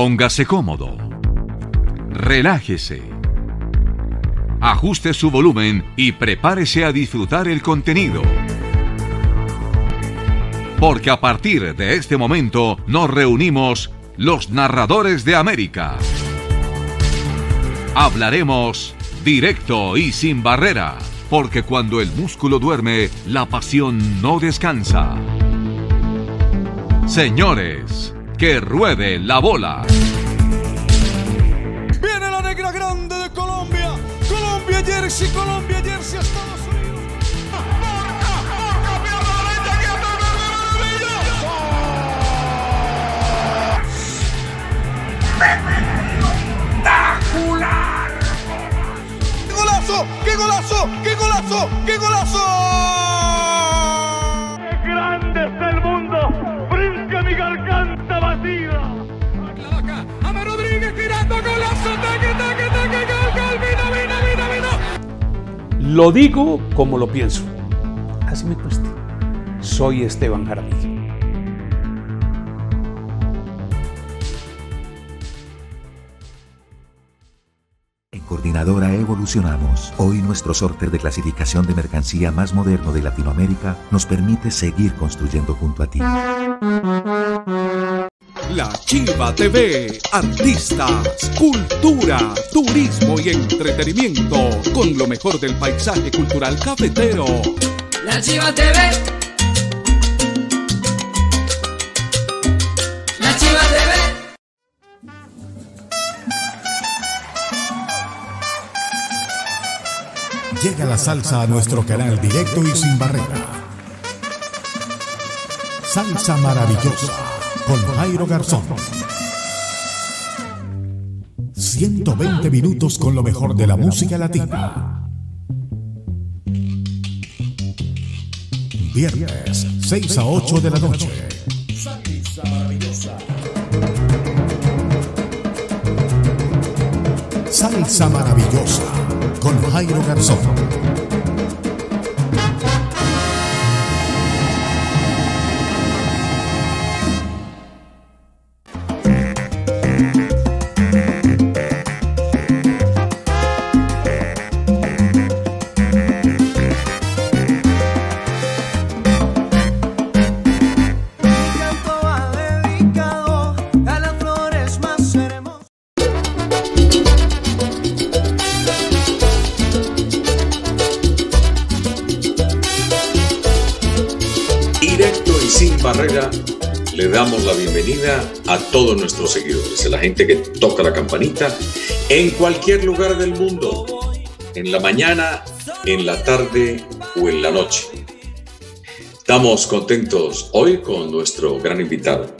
Póngase cómodo. Relájese. Ajuste su volumen y prepárese a disfrutar el contenido. Porque a partir de este momento nos reunimos los narradores de América. Hablaremos directo y sin barrera, porque cuando el músculo duerme, la pasión no descansa. Señores, que ruede la bola. Viene la negra grande de Colombia. Colombia, Jersey, Colombia, Jersey, Estados Unidos. ¡Qué golazo! ¡Qué golazo! ¡Qué golazo! ¡Qué golazo! Lo digo como lo pienso. Así me cuesta. Soy Esteban Jaramillo. En Coordinadora evolucionamos. Hoy nuestro sorter de clasificación de mercancía más moderno de Latinoamérica nos permite seguir construyendo junto a ti. La Chiva TV, artistas, cultura, turismo y entretenimiento, con lo mejor del paisaje cultural cafetero. La Chiva TV. La Chiva TV. Llega la salsa a nuestro canal directo y sin barrera. Salsa maravillosa con Jairo Garzón. 120 minutos con lo mejor de la música latina. Viernes, 6 a 8 de la noche. Salsa maravillosa con Jairo Garzón. La gente que toca la campanita en cualquier lugar del mundo, en la mañana, en la tarde o en la noche. Estamos contentos hoy con nuestro gran invitado.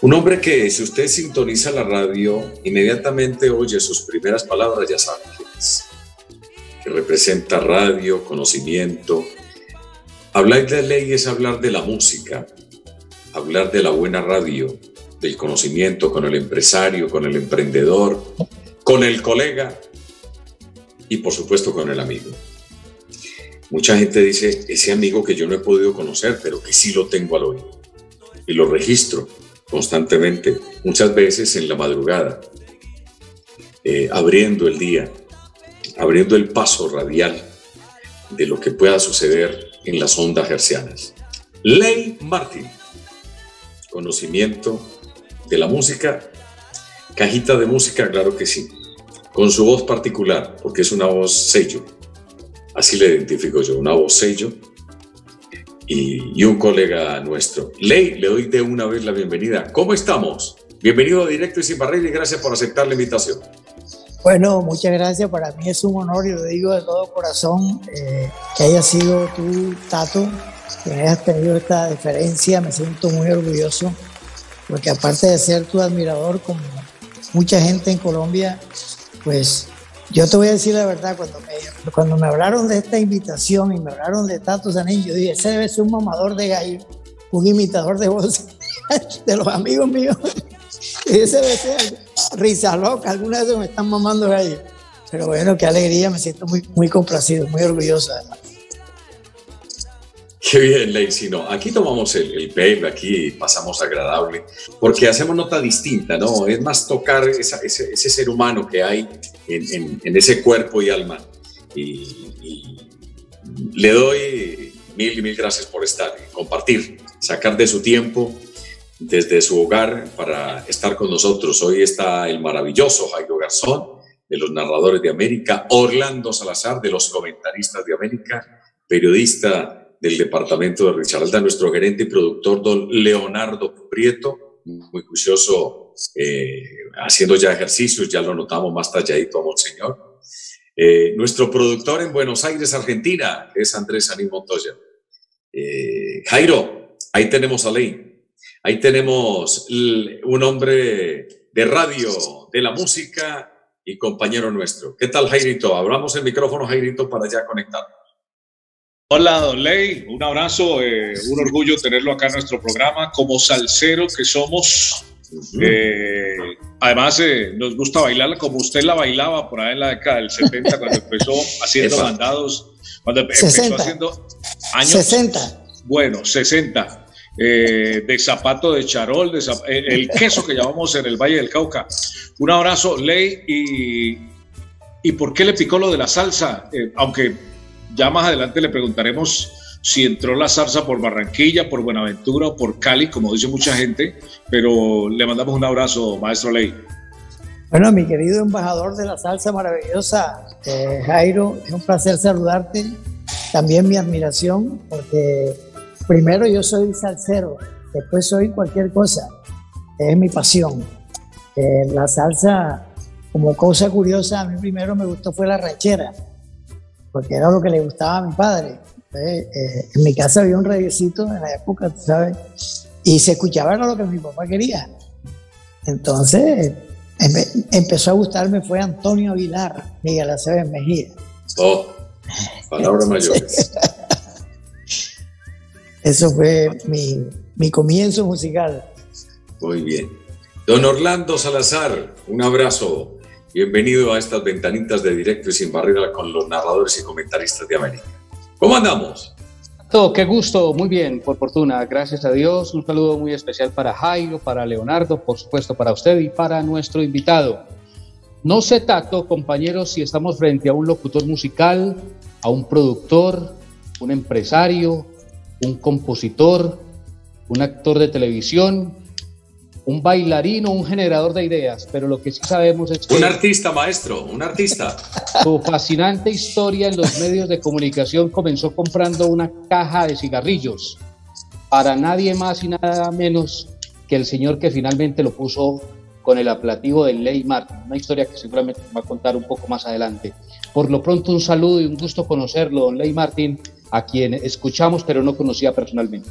Un hombre que si usted sintoniza la radio, inmediatamente oye sus primeras palabras, ya sabe quién. Que representa radio, conocimiento, Hablar de ley es hablar de la música, hablar de la buena radio, del conocimiento con el empresario, con el emprendedor, con el colega y por supuesto con el amigo. Mucha gente dice, ese amigo que yo no he podido conocer, pero que sí lo tengo al oído. Y lo registro constantemente, muchas veces en la madrugada, eh, abriendo el día, abriendo el paso radial de lo que pueda suceder en las ondas hercianas. Ley Martin, conocimiento de la música, cajita de música, claro que sí, con su voz particular, porque es una voz sello, así le identifico yo, una voz sello y, y un colega nuestro. Ley, le doy de una vez la bienvenida. ¿Cómo estamos? Bienvenido a Directo y Sin Barrera y gracias por aceptar la invitación. Bueno, muchas gracias. Para mí es un honor y lo digo de todo corazón eh, que haya sido tú, Tato, que hayas tenido esta deferencia. Me siento muy orgulloso porque aparte de ser tu admirador, como mucha gente en Colombia, pues yo te voy a decir la verdad, cuando me, cuando me hablaron de esta invitación y me hablaron de Tato Sanín, yo dije, ese debe ser un mamador de gallo, un imitador de voz de los amigos míos. Ese debe ser risa loca, algunas veces me están mamando gallo. Pero bueno, qué alegría, me siento muy, muy complacido, muy orgulloso además. Qué bien, Lacey. No, aquí tomamos el, el pelo, aquí pasamos agradable, porque hacemos nota distinta, ¿no? Es más tocar esa, ese, ese, ser humano que hay en, en, en ese cuerpo y alma. Y, y, le doy mil y mil gracias por estar, compartir, sacar de su tiempo desde su hogar para estar con nosotros. Hoy está el maravilloso Jairo Garzón, de los narradores de América, Orlando Salazar, de los comentaristas de América, periodista del departamento de Risaralda, nuestro gerente y productor, don Leonardo Prieto, muy juicioso, eh, haciendo ya ejercicios, ya lo notamos más talladito a Monseñor. Eh, nuestro productor en Buenos Aires, Argentina, es Andrés Anín Montoya. Eh, Jairo, ahí tenemos a Ley, ahí tenemos un hombre de radio, de la música y compañero nuestro. ¿Qué tal, Jairito? Hablamos el micrófono, Jairito, para ya conectar. Hola, Don Ley, un abrazo, eh, un orgullo tenerlo acá en nuestro programa. Como salsero que somos, eh, además eh, nos gusta bailarla como usted la bailaba por ahí en la década del 70, cuando empezó haciendo mandados, cuando 60. empezó haciendo años. 60. Bueno, 60. Eh, de zapato de charol, de zap el queso que llamamos en el Valle del Cauca. Un abrazo, Ley, y, y ¿por qué le picó lo de la salsa? aunque ya más adelante le preguntaremos si entró la salsa por Barranquilla, por Buenaventura o por Cali, como dice mucha gente, pero le mandamos un abrazo, maestro Ley. Bueno, mi querido embajador de la salsa maravillosa, eh, Jairo, es un placer saludarte. También mi admiración, porque primero yo soy salsero, después soy cualquier cosa. Es mi pasión. Eh, la salsa, como cosa curiosa, a mí primero me gustó fue la ranchera porque era lo que le gustaba a mi padre. Entonces, eh, en mi casa había un radiocito en la época, tú sabes, y se escuchaba lo que mi papá quería. Entonces, em empezó a gustarme fue Antonio Aguilar, Miguel Aceves Mejía. Oh, palabras mayores. Eso fue mi, mi comienzo musical. Muy bien. Don Orlando Salazar, un abrazo. Bienvenido a estas ventanitas de directo y sin barrera con los narradores y comentaristas de América. ¿Cómo andamos? Todo, qué gusto, muy bien, por fortuna, gracias a Dios. Un saludo muy especial para Jairo, para Leonardo, por supuesto para usted y para nuestro invitado. No sé, Tato, compañeros, si estamos frente a un locutor musical, a un productor, un empresario, un compositor, un actor de televisión, un bailarín o un generador de ideas, pero lo que sí sabemos es que... Un artista, maestro, un artista. Su fascinante historia en los medios de comunicación comenzó comprando una caja de cigarrillos para nadie más y nada menos que el señor que finalmente lo puso con el apelativo de Ley Martin, una historia que seguramente va a contar un poco más adelante. Por lo pronto un saludo y un gusto conocerlo, don Ley Martin, a quien escuchamos pero no conocía personalmente.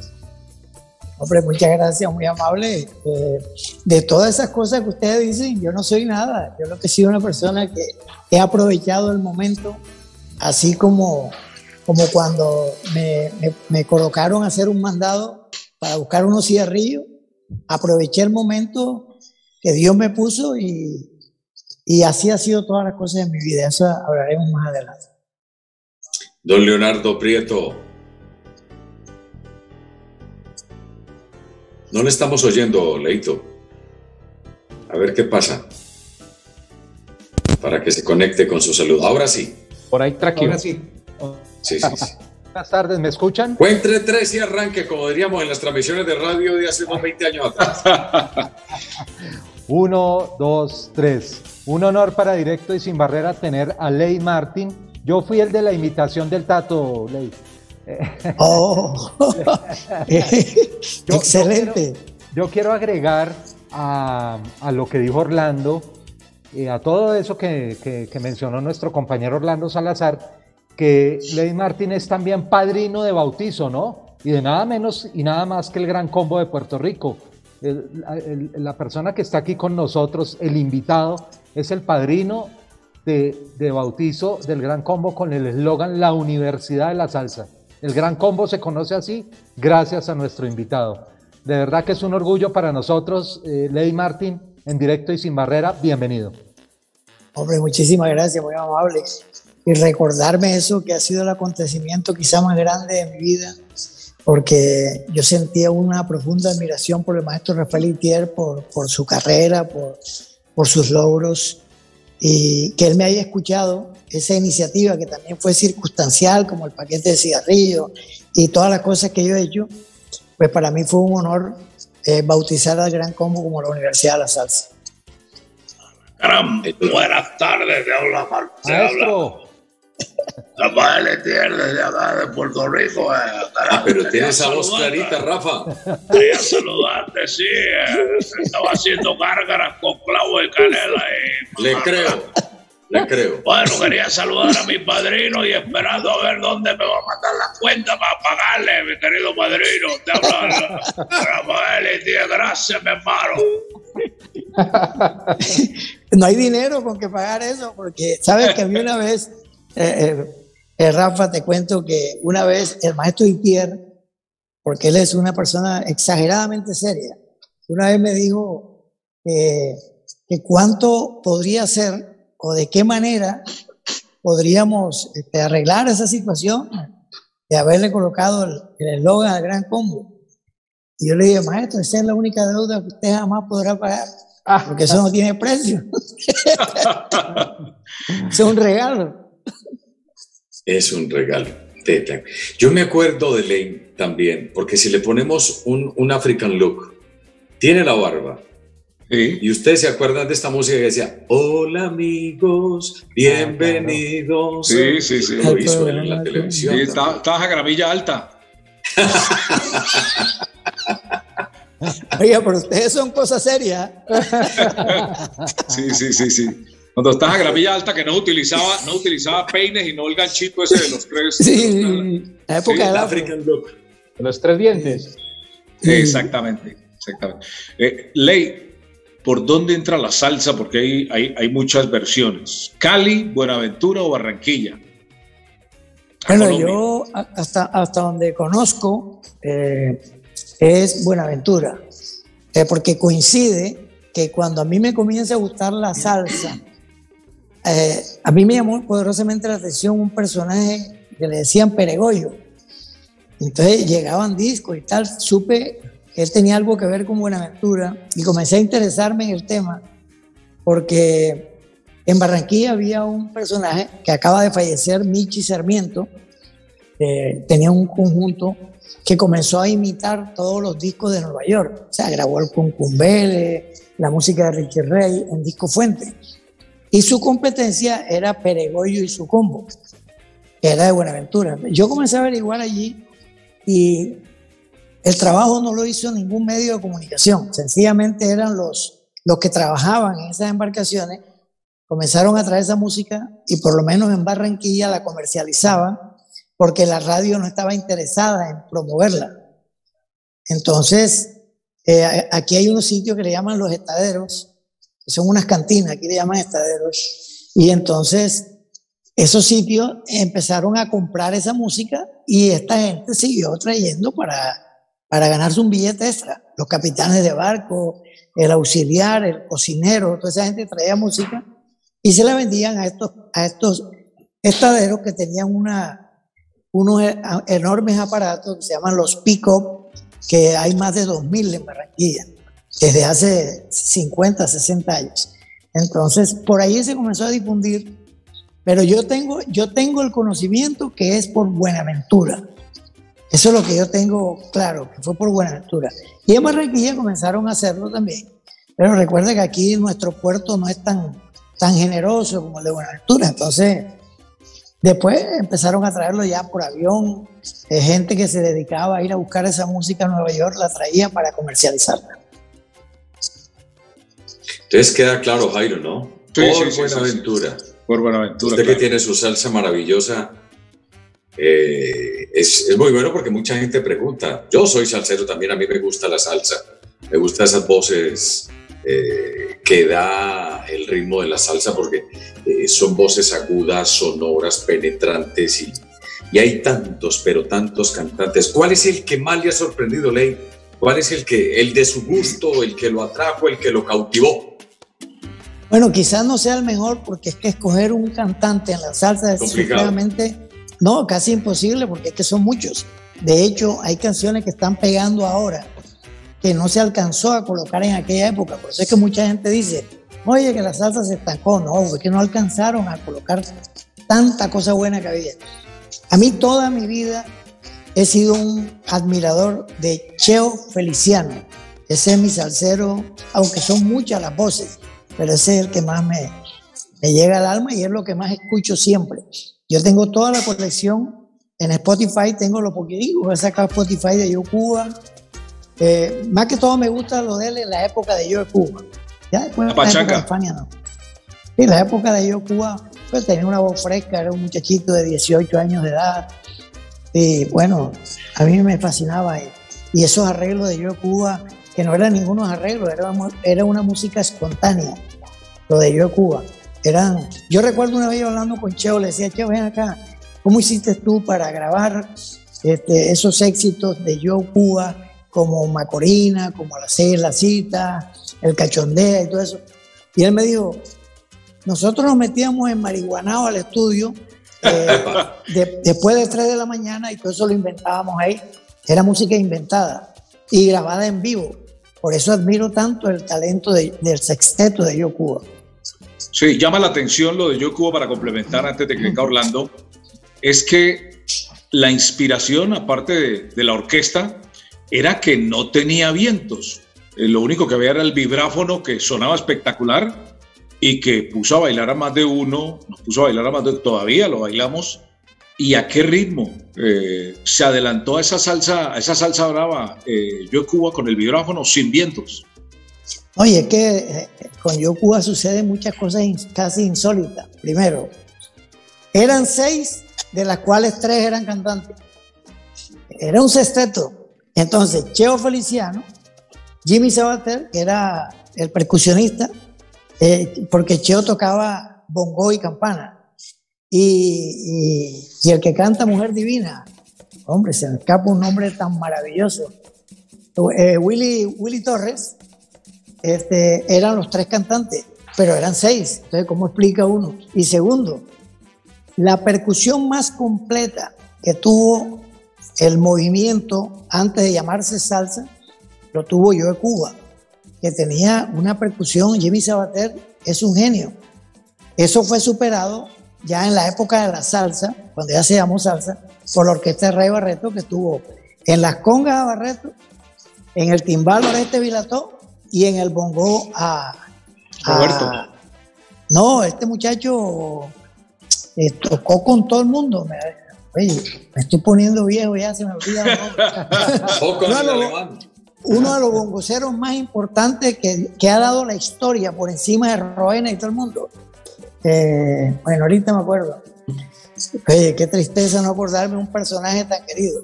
Hombre, muchas gracias, muy amable. Eh, de todas esas cosas que ustedes dicen, yo no soy nada. Yo lo que he sido una persona que he aprovechado el momento, así como, como cuando me, me, me colocaron a hacer un mandado para buscar unos cigarrillos, aproveché el momento que Dios me puso y, y así ha sido todas las cosas de mi vida. Eso hablaremos más adelante. Don Leonardo Prieto, No le estamos oyendo, Leito. A ver qué pasa. Para que se conecte con su salud. Ahora sí. Por ahí tranquilo. Ahora sí. Sí, sí, sí. Buenas tardes, ¿me escuchan? Cuente tres y arranque, como diríamos en las transmisiones de radio de hace unos 20 años atrás. Uno, dos, tres. Un honor para Directo y Sin Barrera tener a Ley Martin. Yo fui el de la imitación del Tato, Ley. Oh, yo, excelente. Yo quiero, yo quiero agregar a, a, lo que dijo Orlando, y a todo eso que, que, que, mencionó nuestro compañero Orlando Salazar, que Ley Martín es también padrino de bautizo, ¿no? Y de nada menos y nada más que el Gran Combo de Puerto Rico. El, el, la persona que está aquí con nosotros, el invitado, es el padrino de, de bautizo del Gran Combo con el eslogan La Universidad de la Salsa. El Gran Combo se conoce así gracias a nuestro invitado. De verdad que es un orgullo para nosotros, eh, Lady Martin, en directo y sin barrera. Bienvenido. Hombre, muchísimas gracias, muy amable. Y recordarme eso que ha sido el acontecimiento quizá más grande de mi vida, porque yo sentía una profunda admiración por el maestro Rafael Itier, por, por su carrera, por, por sus logros, y que él me haya escuchado esa iniciativa que también fue circunstancial, como el paquete de cigarrillo y todas las cosas que yo he hecho, pues para mí fue un honor eh, bautizar al Gran Combo como la Universidad de la Salsa. Caramba, buenas tardes, te habla Maestro. Rafael Etienne desde acá de Puerto Rico. eh, Ah, pero tiene esa voz clarita, Rafa. Quería saludarte, sí. eh, estaba haciendo gárgaras con clavo de canela. Y, Le creo, le creo. Bueno, quería saludar a mi padrino y esperando a ver dónde me va a mandar la cuenta para pagarle, mi querido padrino. Te habla Rafael Etienne, gracias, mi hermano. no hay dinero con que pagar eso, porque sabes que a mí una vez, eh, eh, eh, Rafa, te cuento que una vez el maestro Itier, porque él es una persona exageradamente seria, una vez me dijo que, que cuánto podría ser o de qué manera podríamos este, arreglar esa situación de haberle colocado el eslogan al gran combo. Y yo le dije, maestro, esa es la única deuda que usted jamás podrá pagar, porque eso no tiene precio. es un regalo. Es un regalo. Teta. Yo me acuerdo de Lane también, porque si le ponemos un, un African look, tiene la barba. Y ustedes se acuerdan de esta música que decía, hola amigos, bienvenidos. Sí, sí, sí. Lo hizo él en la televisión. Sí, está- estabas a gramilla alta. Oiga, pero ustedes son cosas serias. Sí, sí, sí, sí. Cuando estás a gramilla alta que no utilizaba, no utilizaba peines y no el ganchito ese de los tres. Sí, la época Sí, del. African look. Los tres dientes. Exactamente, exactamente. Eh, Ley, ¿por dónde entra la salsa? Porque hay, hay, hay muchas versiones. Cali, Buenaventura o Barranquilla. Bueno, Colombia. yo hasta, hasta donde conozco eh, es Buenaventura, Eh, porque coincide que cuando a mí me comienza a gustar la salsa, eh, a mí me llamó poderosamente la atención un personaje que le decían Peregoyo. Entonces llegaban discos y tal, supe él tenía algo que ver con Buenaventura y comencé a interesarme en el tema porque en Barranquilla había un personaje que acaba de fallecer, Michi Sarmiento, eh, tenía un conjunto que comenzó a imitar todos los discos de Nueva York. O sea, grabó el Cumbele, la música de Richie Ray en Disco Fuente. Y su competencia era Peregoyo y su combo, que era de Buenaventura. Yo comencé a averiguar allí y el trabajo no lo hizo ningún medio de comunicación. Sencillamente eran los, los que trabajaban en esas embarcaciones, comenzaron a traer esa música y por lo menos en Barranquilla la comercializaban porque la radio no estaba interesada en promoverla. Entonces, eh, aquí hay unos sitios que le llaman los estaderos, que son unas cantinas, aquí le llaman estaderos, y entonces esos sitios empezaron a comprar esa música y esta gente siguió trayendo para, para ganarse un billete extra. Los capitanes de barco, el auxiliar, el cocinero, toda esa gente traía música y se la vendían a estos, a estaderos que tenían una, unos enormes aparatos que se llaman los pick-up, que hay más de 2.000 en Barranquilla, desde hace 50, 60 años. Entonces, por ahí se comenzó a difundir, pero yo tengo el conocimiento que es por Buenaventura. Eso es lo que yo tengo claro, que fue por Buenaventura. Y en Barranquilla comenzaron a hacerlo también. Pero recuerda que aquí nuestro puerto no es tan, tan generoso como el de Buenaventura. Entonces, después empezaron a traerlo ya por avión. eh, gente que se dedicaba a ir a buscar esa música a Nueva York la traía para comercializarla. Entonces queda claro, Jairo, ¿no? Sí, Por sí, sí, sí, Buenaventura. Por Buenaventura. Usted que tiene su salsa maravillosa, eh, es, es muy bueno porque mucha gente pregunta. Yo soy salsero también, a mí me gusta la salsa. Me gustan esas voces eh, que da el ritmo de la salsa porque eh, son voces agudas, sonoras, penetrantes y, y hay tantos, pero tantos cantantes. ¿Cuál es el que más le ha sorprendido, Ley? ¿Cuál es el que, el de su gusto, el que lo atrajo, el que lo cautivó? Bueno, quizás no sea el mejor porque es que escoger un cantante en la salsa es Complicado. No, casi imposible porque es que son muchos. De hecho, hay canciones que están pegando ahora que no se alcanzó a colocar en aquella época. Por eso es que mucha gente dice, oye, que la salsa se estancó. No, es que no alcanzaron a colocar tanta cosa buena que había. A mí toda mi vida he sido un admirador de Cheo Feliciano. Ese es mi salsero, aunque son muchas las voces, pero ese es el que más me, me llega al alma y es lo que más escucho siempre. Yo tengo toda la colección en Spotify, tengo lo poquito, he sacado Spotify de Yo Cuba. Eh, más que todo me gusta lo de él en la época de Yo Cuba. Ya después La pachaca. de España no. Sí, la época de Yo Cuba, pues tenía una voz fresca, era un muchachito de 18 años de edad. Y bueno, a mí me fascinaba. Y, y esos arreglos de Yo Cuba, que no eran ningunos arreglos, era, era una música espontánea, lo de Yo Cuba. Eran, yo recuerdo una vez hablando con Cheo, le decía, Cheo, ven acá, ¿cómo hiciste tú para grabar este, esos éxitos de Yo Cuba, como Macorina, como a las seis la cita, el cachondea y todo eso? Y él me dijo, nosotros nos metíamos en marihuanao al estudio eh, de- después de 3 de la mañana y todo eso lo inventábamos ahí. Era música inventada y grabada en vivo. Por eso admiro tanto el talento de- del sexteto de Yo Cuba. Sí, llama la atención lo de Yo Cuba para complementar antes de que venga Orlando. Es que la inspiración, aparte de, de la orquesta, era que no tenía vientos. Eh, lo único que había era el vibráfono que sonaba espectacular y que puso a bailar a más de uno, nos puso a bailar a más de todavía lo bailamos. ¿Y a qué ritmo? Eh, se adelantó a esa salsa, esa salsa brava, eh, Yo Cuba con el vibráfono sin vientos. Oye, es que eh, con Yo Cuba suceden muchas cosas casi insólitas. Primero, eran seis, de las cuales tres eran cantantes. Era un sexteto. Entonces, Cheo Feliciano, Jimmy Sabater, que era el percusionista, eh, porque Cheo tocaba bongo y campana. Y el que canta Mujer Divina, hombre, se me escapa un nombre tan maravilloso. Eh, Willy, Willy Torres, este, eran los tres cantantes, pero eran seis. Entonces, ¿cómo explica uno? Y segundo, la percusión más completa que tuvo el movimiento antes de llamarse salsa, lo tuvo yo de Cuba, que tenía una percusión, Jimmy Sabater es un genio. Eso fue superado ya en la época de la salsa, cuando ya se llamó salsa, por la orquesta de Rey Barreto, que tuvo en las congas a Barreto, en el timbal Oreste Vilató y en el bongo a, a- Roberto. no, este muchacho eh, tocó con todo el mundo. Me, oye, me estoy poniendo viejo ya, se me olvida. Uno de el los- uno de los bongoceros más importantes que, que ha dado la historia por encima de Roena y todo el mundo. Eh, bueno, ahorita me acuerdo. Oye, qué tristeza no acordarme de un personaje tan querido.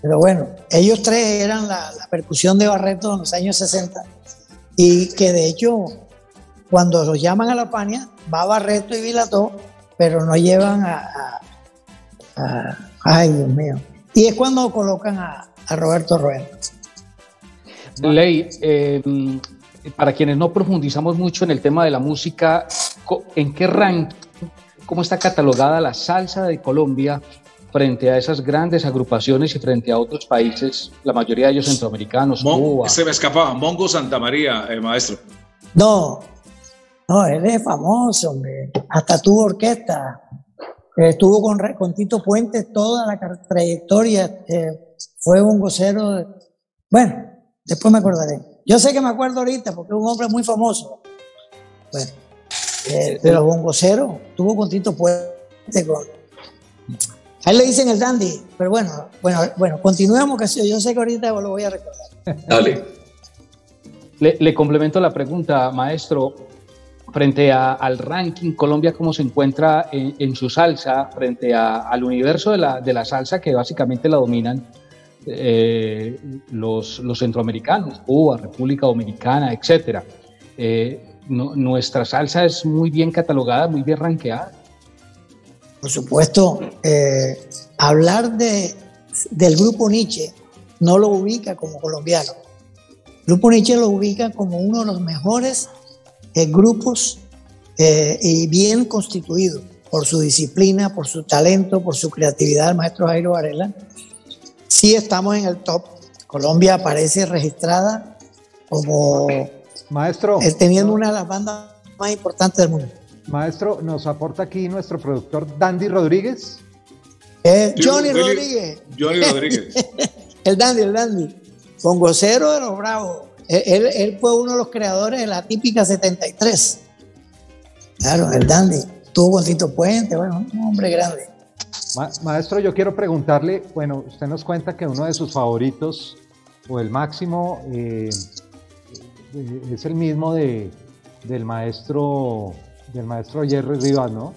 Pero bueno, ellos tres eran la, la percusión de Barreto en los años 60 y que de hecho cuando los llaman a la Pania va Barreto y Vilató, pero no llevan a, ay Dios mío. Y es cuando colocan a, Roberto Roena. Ley, eh, para quienes no profundizamos mucho en el tema de la música, ¿en qué ranking, cómo está catalogada la salsa de Colombia frente a esas grandes agrupaciones y frente a otros países, la mayoría de ellos centroamericanos, Mon- Cuba? se me escapaba, Mongo Santa María, eh, maestro. No, no, él es famoso, hombre. Hasta tuvo orquesta. Estuvo con, Tito Puentes toda la trayectoria. eh, fue un vocero. de- Bueno, después me acordaré. Yo sé que me acuerdo ahorita porque es un hombre muy famoso. Bueno, eh, de los bongoceros, tuvo con Tito Puente. Con... A él le dicen el dandy, pero bueno, bueno, bueno, continuemos que yo sé que ahorita lo voy a recordar. Dale. Le, le complemento la pregunta, maestro. Frente a- al ranking, Colombia, ¿cómo se encuentra en, en su salsa frente a- al universo de la, de la salsa que básicamente la dominan eh, los, los centroamericanos, Cuba, República Dominicana, etcétera? Eh, no- nuestra salsa es muy bien catalogada, muy bien ranqueada. Por supuesto, eh, hablar de, del grupo Nietzsche no lo ubica como colombiano. El grupo Nietzsche lo ubica como uno de los mejores eh, grupos eh, y bien constituido por su disciplina, por su talento, por su creatividad, el maestro Jairo Varela. sí estamos en el top. Colombia aparece registrada como Maestro. teniendo una de las bandas más importantes del mundo. Maestro, nos aporta aquí nuestro productor Dandy Rodríguez. Eh, Johnny Rodríguez. Johnny Rodríguez. el Dandy, el Dandy. Congocero de los Bravos. Él, él, fue uno de los creadores de la típica 73. Claro, el Dandy. Tuvo Tito Puente, bueno, un hombre grande. Ma maestro, yo quiero preguntarle, bueno, usted nos cuenta que uno de sus favoritos, o el máximo, eh, es el mismo de, del maestro del maestro Jerry Rivas, ¿no?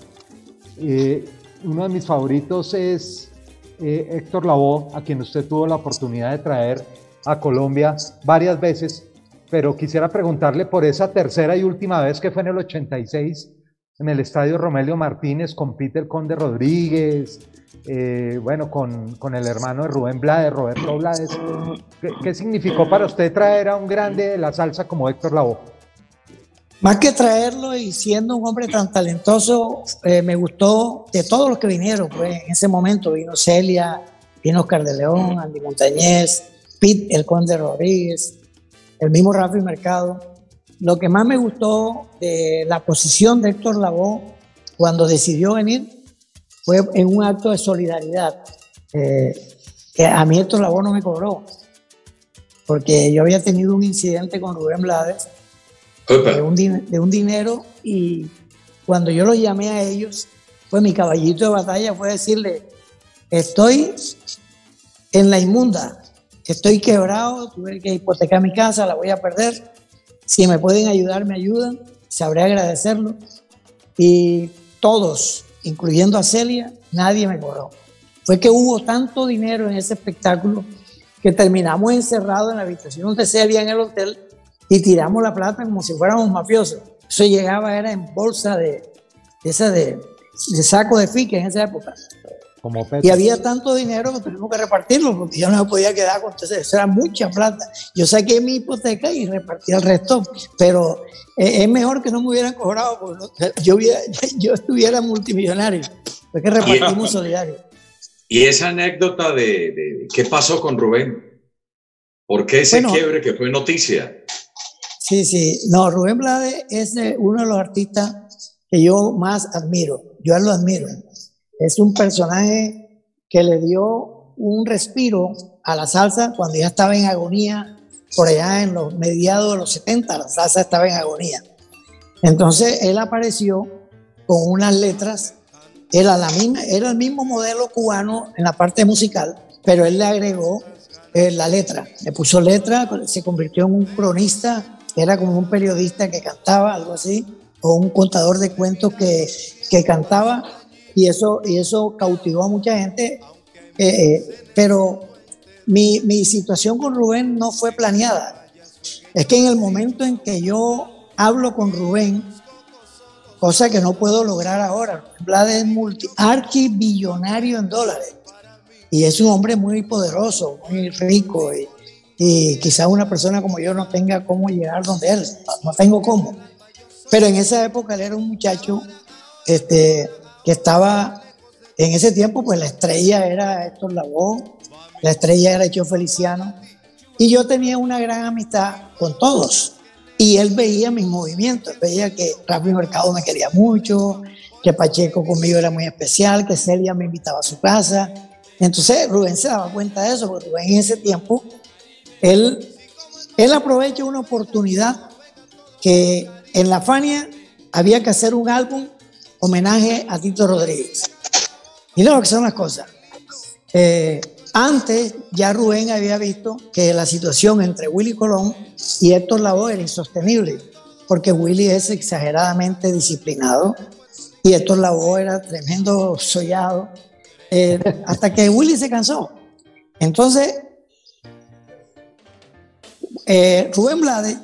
Eh, uno de mis favoritos es eh, Héctor Lavoe, a quien usted tuvo la oportunidad de traer a Colombia varias veces, pero quisiera preguntarle por esa tercera y última vez que fue en el 86 en el estadio Romelio Martínez con Peter Conde Rodríguez, eh, bueno, con, con, el hermano de Rubén Blades, Roberto Blades. ¿Qué, ¿Qué, significó para usted traer a un grande de la salsa como Héctor Lavoe? Más que traerlo y siendo un hombre tan talentoso, eh, me gustó de todos los que vinieron. Pues en ese momento vino Celia, vino Oscar de León, Andy Montañez, Pete, el Conde Rodríguez, el mismo Rafi Mercado. Lo que más me gustó de la posición de Héctor Lavoe cuando decidió venir fue en un acto de solidaridad. Eh, que a mí Héctor Lavoe no me cobró, porque yo había tenido un incidente con Rubén Blades de un, dinero y cuando yo los llamé a ellos, fue mi caballito de batalla, fue decirle, estoy en la inmunda, estoy quebrado, tuve que hipotecar mi casa, la voy a perder, si me pueden ayudar, me ayudan, sabré agradecerlo. Y todos, incluyendo a Celia, nadie me cobró. Fue que hubo tanto dinero en ese espectáculo que terminamos encerrados en la habitación de Celia en el hotel y tiramos la plata como si fuéramos mafiosos. Eso llegaba, era en bolsa de, esa de, de, saco de fique en esa época. Como y había tanto dinero que tuvimos que repartirlo porque yo no me podía quedar con eso. Eso era mucha plata. Yo saqué mi hipoteca y repartí el resto, pero eh, es mejor que no me hubieran cobrado porque yo, hubiera, yo estuviera multimillonario. Fue que repartimos solidario. Y esa anécdota de, de, qué pasó con Rubén, ¿por qué ese bueno, quiebre que fue noticia? Sí, sí. No, Rubén Blades es uno de los artistas que yo más admiro. Yo lo admiro. Es un personaje que le dio un respiro a la salsa cuando ya estaba en agonía, por allá en los mediados de los 70, la salsa estaba en agonía. Entonces él apareció con unas letras, era, la misma, era el mismo modelo cubano en la parte musical, pero él le agregó eh, la letra, le puso letra, se convirtió en un cronista era como un periodista que cantaba, algo así, o un contador de cuentos que, que cantaba, y eso, y eso cautivó a mucha gente. Eh, eh, pero mi, mi situación con Rubén no fue planeada. Es que en el momento en que yo hablo con Rubén, cosa que no puedo lograr ahora, Vlad es multi, archibillonario en dólares. Y es un hombre muy poderoso, muy rico. Y quizás una persona como yo no tenga cómo llegar donde él, no tengo cómo. Pero en esa época él era un muchacho este, que estaba, en ese tiempo pues la estrella era Héctor Lavoe, la estrella era Hecho Feliciano, y yo tenía una gran amistad con todos. Y él veía mis movimientos, veía que Rafi Mercado me quería mucho, que Pacheco conmigo era muy especial, que Celia me invitaba a su casa. Entonces Rubén se daba cuenta de eso, porque Rubén en ese tiempo él, él aprovecha una oportunidad que en la Fania había que hacer un álbum homenaje a Tito Rodríguez. Mira lo que son las cosas. Eh, antes ya Rubén había visto que la situación entre Willy Colón y Héctor Lavoe era insostenible, porque Willy es exageradamente disciplinado y Héctor Lavoe era tremendo sollado, eh, hasta que Willy se cansó. Entonces eh, Rubén Blades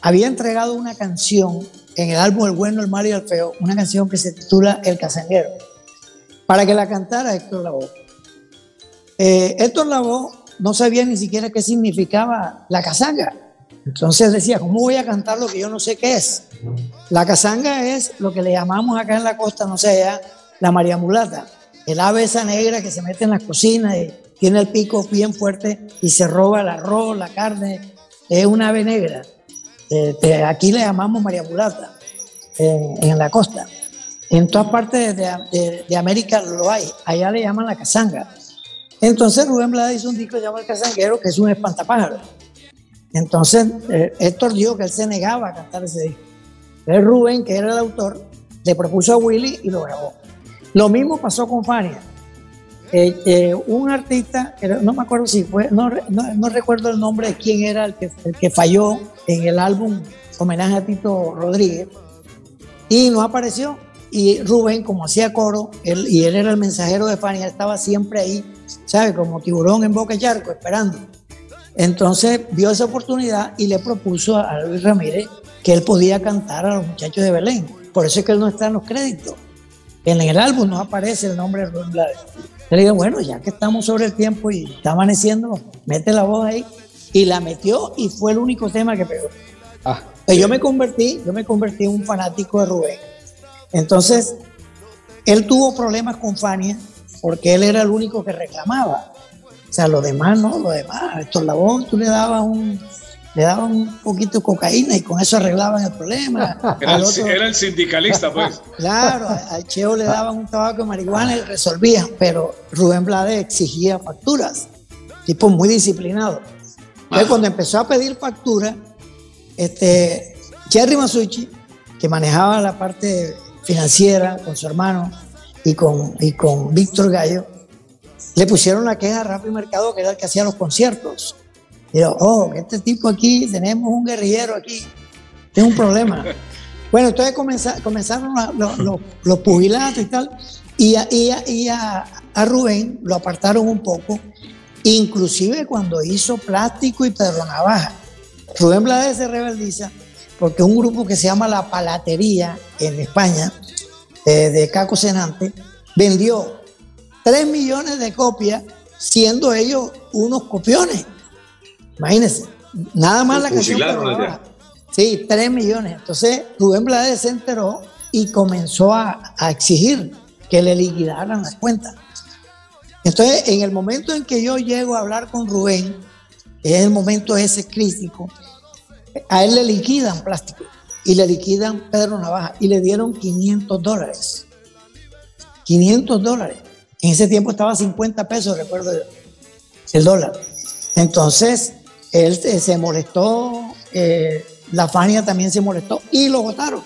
había entregado una canción en el álbum El Bueno, el Malo y el Feo, una canción que se titula El Casanguero, para que la cantara Héctor Lavoe. Eh, Héctor Lavoe no sabía ni siquiera qué significaba la casanga. Entonces decía, ¿cómo voy a cantar lo que yo no sé qué es? La casanga es lo que le llamamos acá en la costa, no sé, ya, la María Mulata, el ave esa negra que se mete en las cocinas y, tiene el pico bien fuerte y se roba el arroz, la carne, es una ave negra. Este, aquí le llamamos María Mulata, en, la costa. En todas partes de, de- América lo hay, allá le llaman la cazanga. Entonces Rubén Blades hizo un disco llamado El Cazanguero, que es un espantapájaro. Entonces eh, Héctor dijo que él se negaba a cantar ese disco. Entonces Rubén, que era el autor, le propuso a Willy y lo grabó. Lo mismo pasó con Fania. Eh, eh, un artista, no me acuerdo si fue, no, no- recuerdo el nombre de quién era el que, el que falló en el álbum homenaje a Tito Rodríguez, y no apareció. Y Rubén, como hacía coro, él, y él era el mensajero de Fania, estaba siempre ahí, ¿sabe? Como tiburón en boca de charco, esperando. Entonces vio esa oportunidad y le propuso a Luis Ramírez que él podía cantar a los muchachos de Belén. Por eso es que él no está en los créditos. En el álbum no aparece el nombre de Rubén Blades. Le digo, bueno, ya que estamos sobre el tiempo y está amaneciendo, mete la voz ahí. Y la metió y fue el único tema que pegó. Pues yo me convertí, yo me convertí en un fanático de Rubén. Entonces, él tuvo problemas con Fania porque él era el único que reclamaba. O sea, los demás no, los demás. Héctor Lavoe, tú le dabas un, le dabas un poquito de cocaína y con eso arreglaban el problema. Era el, otro- era el sindicalista, pues. Claro, a- al Cheo le daban un tabaco de marihuana y resolvían, pero Rubén Blades exigía facturas, tipo muy disciplinado. Entonces, cuando empezó a pedir facturas, este, Jerry Masucci, que manejaba la parte financiera con su hermano y con, y con Víctor Gallo, le pusieron la queja a Rafi Mercado, que era el que hacía los conciertos. Yo, oh, este tipo aquí, tenemos un guerrillero aquí, tiene un problema. Bueno, entonces comenza- comenzaron los, los- los pugilatos y tal, y, a, y a- y a- a Rubén lo apartaron un poco, inclusive cuando hizo Plástico y Pedro Navaja. Rubén Blades se rebeldiza porque un grupo que se llama La Palatería en España, eh, de Caco Senante, vendió 3 millones de copias, siendo ellos unos copiones. Imagínense, nada más la canción. Allá. Navaja. Sí, 3 millones. Entonces Rubén Blades se enteró y comenzó a, a exigir que le liquidaran las cuentas. Entonces, en el momento en que yo llego a hablar con Rubén, que es el momento ese crítico, a él le liquidan plástico y le liquidan Pedro Navaja y le dieron 500 dólares. 500 dólares. En ese tiempo estaba a 50 pesos, recuerdo yo, el dólar. Entonces, él se se molestó, eh, la Fania también se molestó y lo votaron.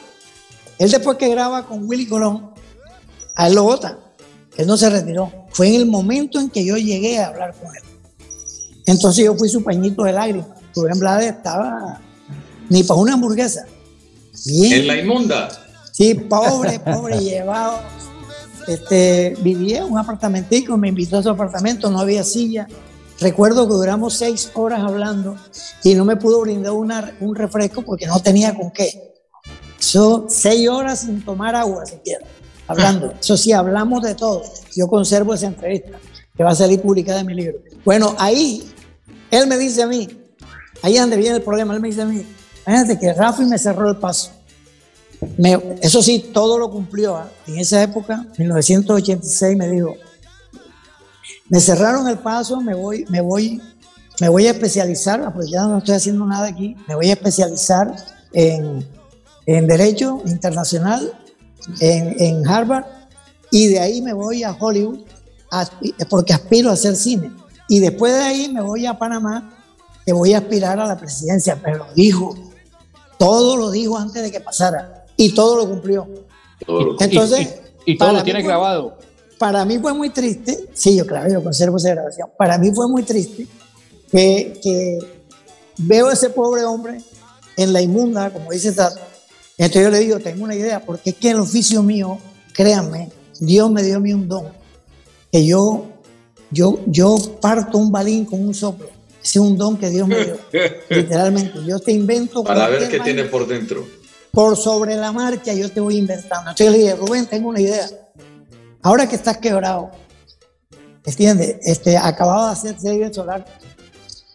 Él después que graba con Willy Colón, a él lo votan. Él no se retiró. Fue en el momento en que yo llegué a hablar con él. Entonces yo fui su pañito de lágrimas. Rubén Blades estaba ni para una hamburguesa. Bien. En la inmunda. Sí, pobre, pobre, llevado. Este, vivía en un apartamentico, me invitó a su apartamento, no había silla. Recuerdo que duramos seis horas hablando y no me pudo brindar una- un refresco porque no tenía con qué. Eso, seis horas sin tomar agua siquiera, hablando. Eso sí, hablamos de todo. Yo conservo esa entrevista que va a salir publicada en mi libro. Bueno, ahí él me dice a mí, ahí es donde viene el problema, él me dice a mí, imagínate que Rafi me cerró el paso. Me- eso sí, todo lo cumplió. ¿ah? En esa época, 1986, me dijo, me cerraron el paso, me voy, me voy, me voy a especializar, pues ya no estoy haciendo nada aquí, me voy a especializar en, en Derecho Internacional, en, en Harvard, y de ahí me voy a Hollywood, porque aspiro a hacer cine. Y después de ahí me voy a Panamá, que voy a aspirar a la presidencia, pero lo dijo, todo lo dijo antes de que pasara, y todo lo cumplió. Entonces, Y, y todo lo tiene mí grabado. Para mí fue muy triste, sí, yo claro, yo conservo esa grabación, para mí fue muy triste que, que veo a ese pobre hombre en la inmunda, como dice Tato, entonces yo le digo, tengo una idea, porque es que el oficio mío, créanme, Dios me dio a mí un don, que yo, yo, yo parto un balín con un soplo, ese es un don que Dios me dio, literalmente, yo te invento Para ver qué tiene por dentro. por sobre la marcha yo te voy inventando. Entonces yo le dije, Rubén, tengo una idea. Ahora que estás quebrado, ¿entiendes? Este, acababa de hacer serie solar.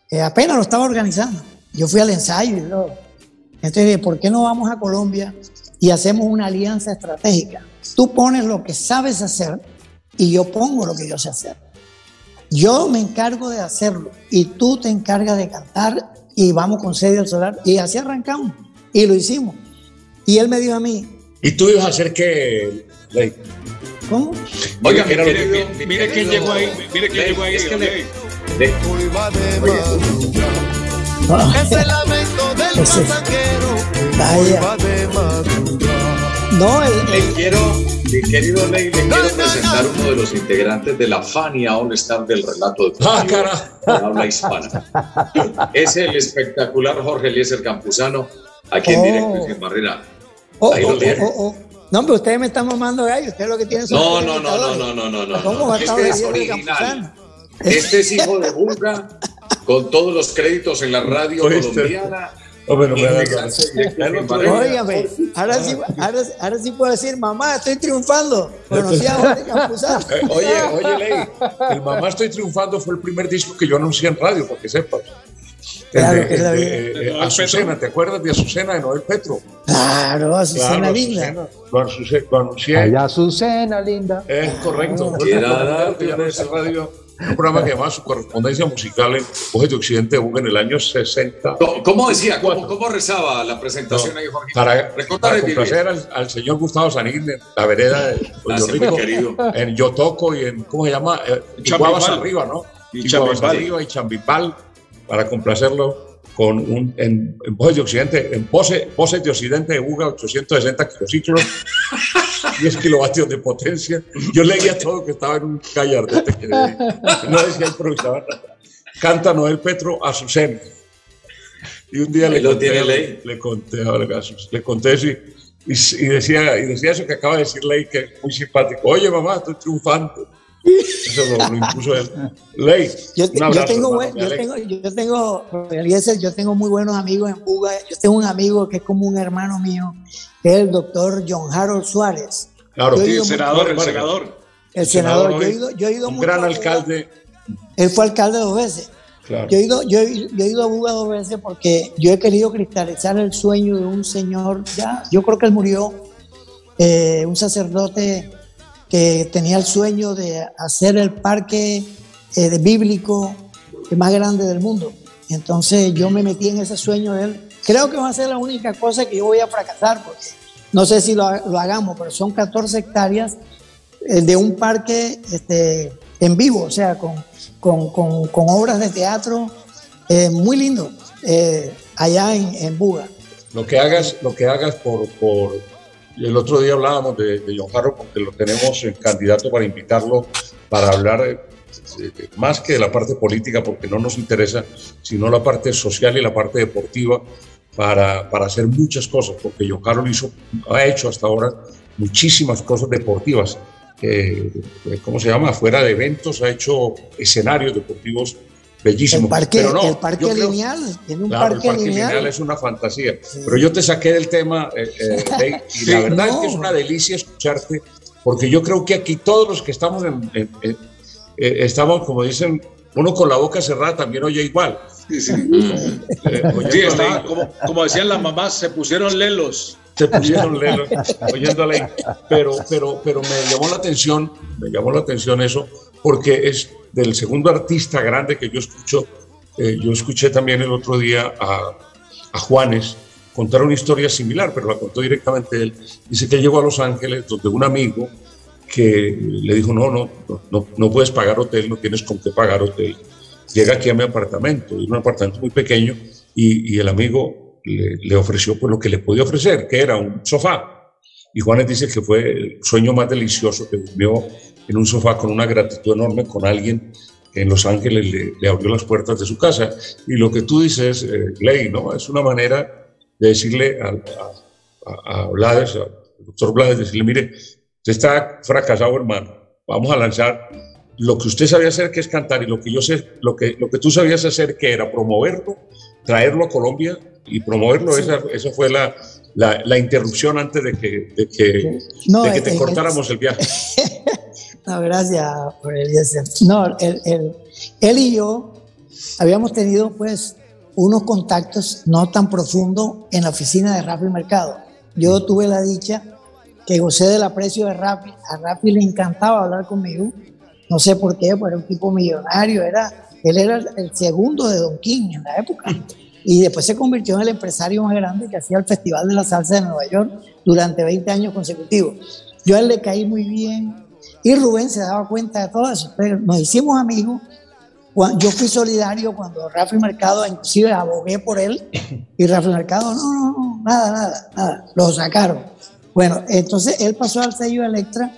Eh, apenas lo estaba organizando. Yo fui al ensayo y todo. Entonces ¿por qué no vamos a Colombia y hacemos una alianza estratégica? Tú pones lo que sabes hacer y yo pongo lo que yo sé hacer. yo me encargo de hacerlo y tú te encargas de cantar y vamos con Sede al Solar. Y así arrancamos y lo hicimos. Y él me dijo a mí. ¿Y tú ibas a hacer qué? ¿Cómo? Oiga, mire, mire, mire quién llegó ahí. Mire quién llegó ahí. Es que le- de madrugada. Es el lamento del Ese-. No, el, Le el- quiero, mi querido Ley, le quiero presentar uno de los integrantes de la Fania All Star del relato de Ah, cara. de habla hispana. Es el espectacular Jorge Eliezer Campuzano, aquí en Oh. directo y sin barrera. oh, Ahí oh, lo No, pero ustedes me están mamando gallo. Ustedes lo que tienen son No, no, no, no, no, no, no, no. ¿Cómo no. va a estar Este es original. Este es hijo de Bulga, con todos los créditos en la radio Oíste. colombiana. No me otro barrera. Óigame, ahora sí, ahora, ahora sí puedo decir, mamá, estoy triunfando. Conocí a Jorge Campuzano. Oye, oye, Ley, el Mamá Estoy Triunfando fue el primer disco que yo anuncié en radio, para que sepas. Claro, de- que es la de, vida. eh, De Azucena, ¿te acuerdas de Azucena de Noel Petro? Claro, Azucena Claro, linda. Azucena. Lo, anuncié, lo anuncié. Allá Azucena, linda. Es correcto. Radio. Un programa que llamaba Su Correspondencia Musical en Voces de Occidente Buga en el año 60. ¿Cómo- ¿Cómo decía? ¿Cómo, cómo rezaba la presentación No, ahí, Jorge? Para, para complacer al, al señor Gustavo Sanín en la vereda de Puerto Gracias, Rico, mi querido. en Yotoco y en, ¿cómo se llama? Eh, arriba, ¿no? Y Chambipal. arriba y Chambipal, para complacerlo con un, en, en Voces de Occidente, en Voces, Voces de Occidente de Buga, 860 kilociclos, 10 kilovatios de potencia. Yo leía todo que estaba en un gallardete que le- no decía improvisar. Canta Noel Petro a su seno. Y un día le conté, tiene Ley. le conté le conté eso y, y- y decía, y decía eso que acaba de decir Ley, que es muy simpático. Oye, mamá, estoy triunfando. Eso lo, lo impuso él. Ley, Yo, un yo abrazo, tengo, buen- yo tengo, yo tengo, yo tengo muy buenos amigos en Buga. Yo tengo un amigo que es como un hermano mío, que es el doctor John Harold Suárez. Claro, Sí, el senador, el senador. el senador. Yo he ido, yo he ido un mucho gran alcalde. Él fue alcalde dos veces. Claro. Yo he, ido, yo, he- yo he ido a Buga dos veces porque yo he querido cristalizar el sueño de un señor, ya, yo creo que él murió, eh, un sacerdote que tenía el sueño de hacer el parque eh, bíblico más grande del mundo. Entonces yo me metí en ese sueño de él. Creo que va a ser la única cosa que yo voy a fracasar, porque no sé si lo, lo hagamos, pero son 14 hectáreas eh, de un parque este, en vivo, o sea, con, con, con- obras de teatro eh, muy lindo, allá en, en Buga. Lo que hagas, lo que hagas por el otro día hablábamos de, de John Harrow porque lo tenemos en candidato para invitarlo para hablar eh, eh, más que de la parte política porque no nos interesa, sino la parte social y la parte deportiva para, para hacer muchas cosas porque John hizo, ha hecho hasta ahora muchísimas cosas deportivas. eh, eh, ¿Cómo se llama? Fuera de eventos, ha hecho escenarios deportivos bellísimos. El parque, Pero no, el parque creo- lineal, tiene un Claro, parque, el parque lineal. lineal es una fantasía. Pero yo te saqué del tema, eh, eh, y la verdad es que es una delicia escucharte, porque yo creo que aquí todos los que estamos en, en- en- eh, estamos, como dicen, uno con la boca cerrada también oye igual. Sí, sí. Eh, Sí, estaba, como, como decían las mamás, se pusieron lelos. se pusieron lelos, oyendo a Ley. Pero, pero, pero me llamó la atención, me llamó la atención eso, porque es del segundo artista grande que yo escucho. eh, yo escuché también el otro día a, a Juanes contar una historia similar, pero la contó directamente él. Dice que llegó a Los Ángeles donde un amigo que le dijo, no, no, no, no, no puedes pagar hotel, no tienes con qué pagar hotel. Llega aquí a mi apartamento, es un apartamento muy pequeño, y, y el amigo le, le ofreció pues, lo que le podía ofrecer, que era un sofá. Y Juanes dice que fue el sueño más delicioso, que durmió en un sofá con una gratitud enorme con alguien que en Los Ángeles le, le abrió las puertas de su casa. Y lo que tú dices, eh, Ley, ¿no? Es una manera de decirle a, a, a Blades, al doctor Blades, decirle, mire, usted está fracasado, hermano. Vamos a lanzar lo que usted sabía hacer, que es cantar, y lo que yo sé, lo que, lo que tú sabías hacer, que era promoverlo, traerlo a Colombia y promoverlo. Sí. Esa, esa fue la, la, la interrupción antes de que, de que, No, de que te eh, cortáramos el viaje. No, gracias el No, el- el- él y yo habíamos tenido pues unos contactos no tan profundos en la oficina de Rafi Mercado. Yo tuve la dicha que gocé del aprecio de Rafi. A Rafi le encantaba hablar conmigo no sé por qué, pero era un tipo millonario, era, él era el segundo de Don King en la época. Y después se convirtió en el empresario más grande que hacía el Festival de la Salsa de Nueva York durante 20 años consecutivos. Yo a él le caí muy bien y Rubén se daba cuenta de todo eso. Pero nos hicimos amigos. Yo fui solidario cuando Rafael Mercado, inclusive abogué por él, y Rafael Mercado, no, no, no, nada, nada, nada, lo sacaron. Bueno, entonces él pasó al sello Electra,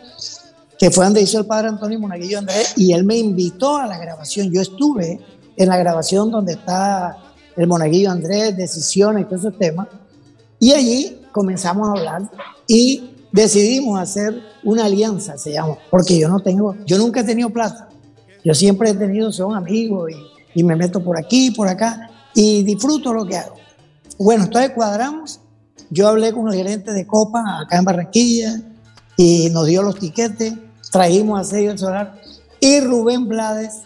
que fue donde hizo el padre Antonio Monaguillo Andrés, y él me invitó a la grabación. Yo estuve en la grabación donde está el Monaguillo Andrés, decisiones todos esos temas, y allí comenzamos a hablar y decidimos hacer una alianza, se llama, porque yo no tengo, yo nunca he tenido plata. Yo siempre he tenido, son amigos y, y me meto por aquí, por acá y disfruto lo que hago. Bueno, entonces cuadramos. Yo hablé con el gerente de Copa acá en Barranquilla y nos dio los tiquetes, trajimos a Sello el Solar y Rubén Blades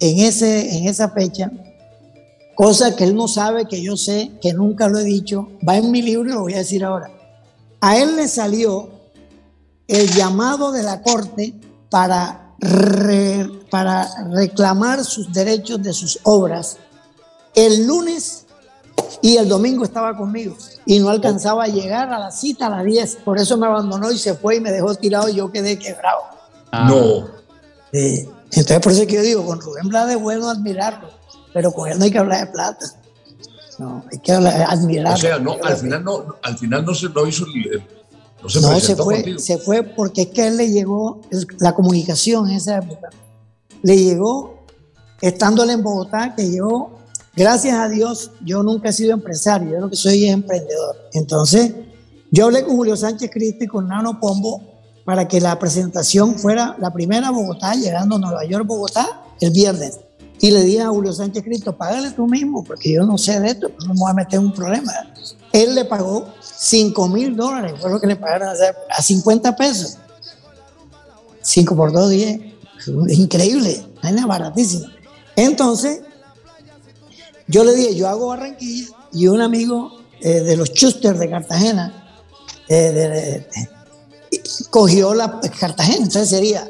en, ese, en esa fecha, cosa que él no sabe, que yo sé, que nunca lo he dicho, va en mi libro y lo voy a decir ahora. A él le salió el llamado de la corte para, re- para reclamar sus derechos de sus obras el lunes y el domingo estaba conmigo y no alcanzaba a llegar a la cita a las 10. Por eso me abandonó y se fue y me dejó tirado y yo quedé quebrado. No. Sí. Entonces por eso es que yo digo, con Rubén Blades es bueno admirarlo, pero con él no hay que hablar de plata. No, hay que admirarlo. O sea, no, al final no, al final no se no hizo el- no se No, se fue, contigo. se fue porque es que él le llegó la comunicación en esa época. Le llegó, estando él en Bogotá, que yo, gracias a Dios, yo nunca he sido empresario, yo lo que soy es emprendedor. Entonces, yo hablé con Julio Sánchez Cristo y con Nano Pombo para que la presentación fuera la primera Bogotá, llegando a Nueva York, Bogotá, el viernes. Y le dije a Julio Sánchez Cristo, págale tú mismo, porque yo no sé de esto, no me voy a meter en un problema. Él le pagó 5 mil dólares, fue lo que le pagaron a, hacer, a 50 pesos. 5 por 2, 10. Increíble, vaina baratísima. Entonces, yo le dije, yo hago Barranquilla y un amigo eh, de los Schuster de Cartagena eh, cogió la Cartagena. Entonces sería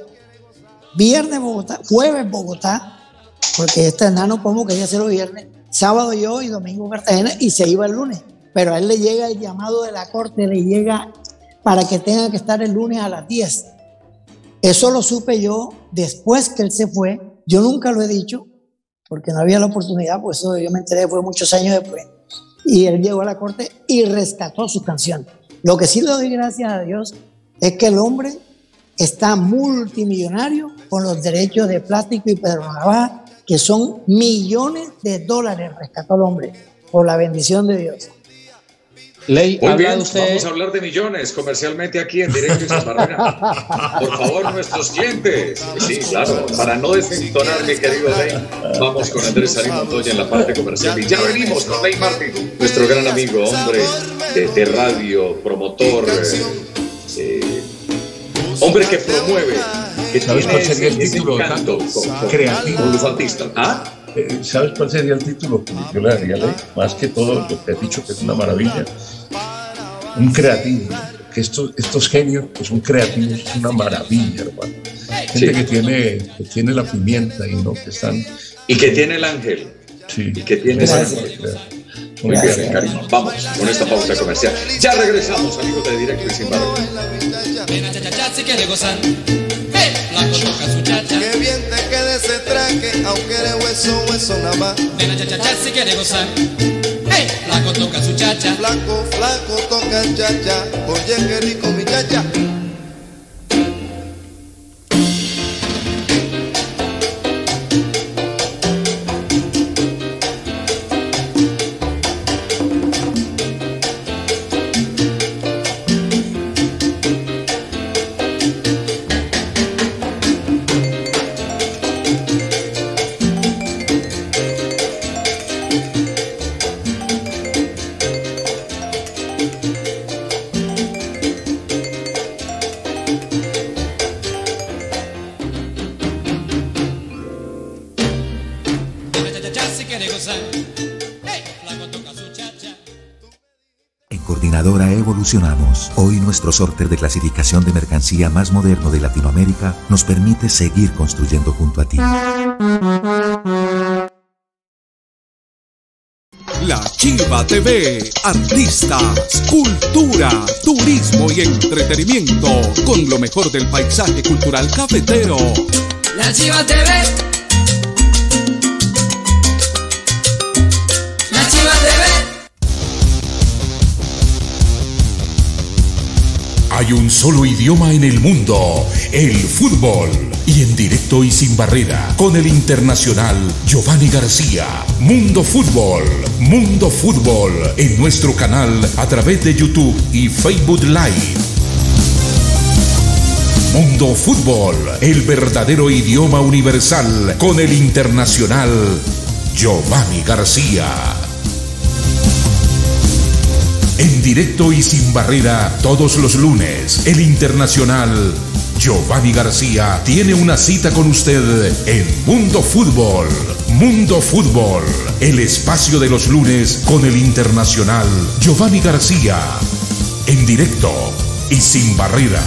viernes Bogotá, jueves Bogotá, porque este enano como quería hacerlo viernes, sábado yo y domingo Cartagena y se iba el lunes. Pero a él le llega el llamado de la corte, le llega para que tenga que estar el lunes a las 10. Eso lo supe yo después que él se fue. Yo nunca lo he dicho porque no había la oportunidad, pues eso yo me enteré fue muchos años después. Y él llegó a la corte y rescató su canción. Lo que sí le doy gracias a Dios es que el hombre está multimillonario con los derechos de plástico y Pedro Navaja, que son millones de dólares rescató el hombre por la bendición de Dios. Ley, Muy habla bien, usted. vamos a hablar de millones comercialmente aquí en directo y sin barrera. Por favor, nuestros clientes. Sí, claro, para no desentonar, mi querido Ley, vamos con Andrés Sarín Montoya en la parte comercial. Y ya venimos con Ley Martin, nuestro gran amigo, hombre de, de radio, promotor, eh, eh, hombre que promueve, que ¿Sabes tiene cuál sería el título? Creativo. con los artistas. ¿Ah? Eh, ¿Sabes cuál sería el título que yo le daría a Ley? Más que todo lo que has dicho que es una maravilla. Un creativo. Que estos, estos genios que son creativos es una maravilla, hermano. Gente Sí. que, tiene, que tiene la pimienta y no que están. Y que tiene el ángel. Sí. Y que tiene Gracias. ángel. Muy bien, el carisma. Vamos con esta pausa comercial. Ya regresamos, amigos de Directo y Sin Barrera. Su chacha. Que bien te quede ese traje, aunque eres hueso, hueso nada más. Ven a cha-cha-cha si quiere gozar. ¡Hey! Flaco toca su chacha. Flaco, flaco, toca chacha. Oye, qué rico mi chacha. Nuestro sorter de clasificación de mercancía más moderno de Latinoamérica nos permite seguir construyendo junto a ti. La Chiva TV, artistas, cultura, turismo y entretenimiento, con lo mejor del paisaje cultural cafetero. La Chiva TV. Hay un solo idioma en el mundo, el fútbol. Y en directo y sin barrera, con el internacional Giovanni García. Mundo Fútbol, Mundo Fútbol, en nuestro canal a través de YouTube y Facebook Live. Mundo Fútbol, el verdadero idioma universal, con el internacional Giovanni García. En directo y sin barrera, todos los lunes, el internacional Giovanni García tiene una cita con usted en Mundo Fútbol. Mundo Fútbol, el espacio de los lunes con el internacional Giovanni García. En directo y sin barrera.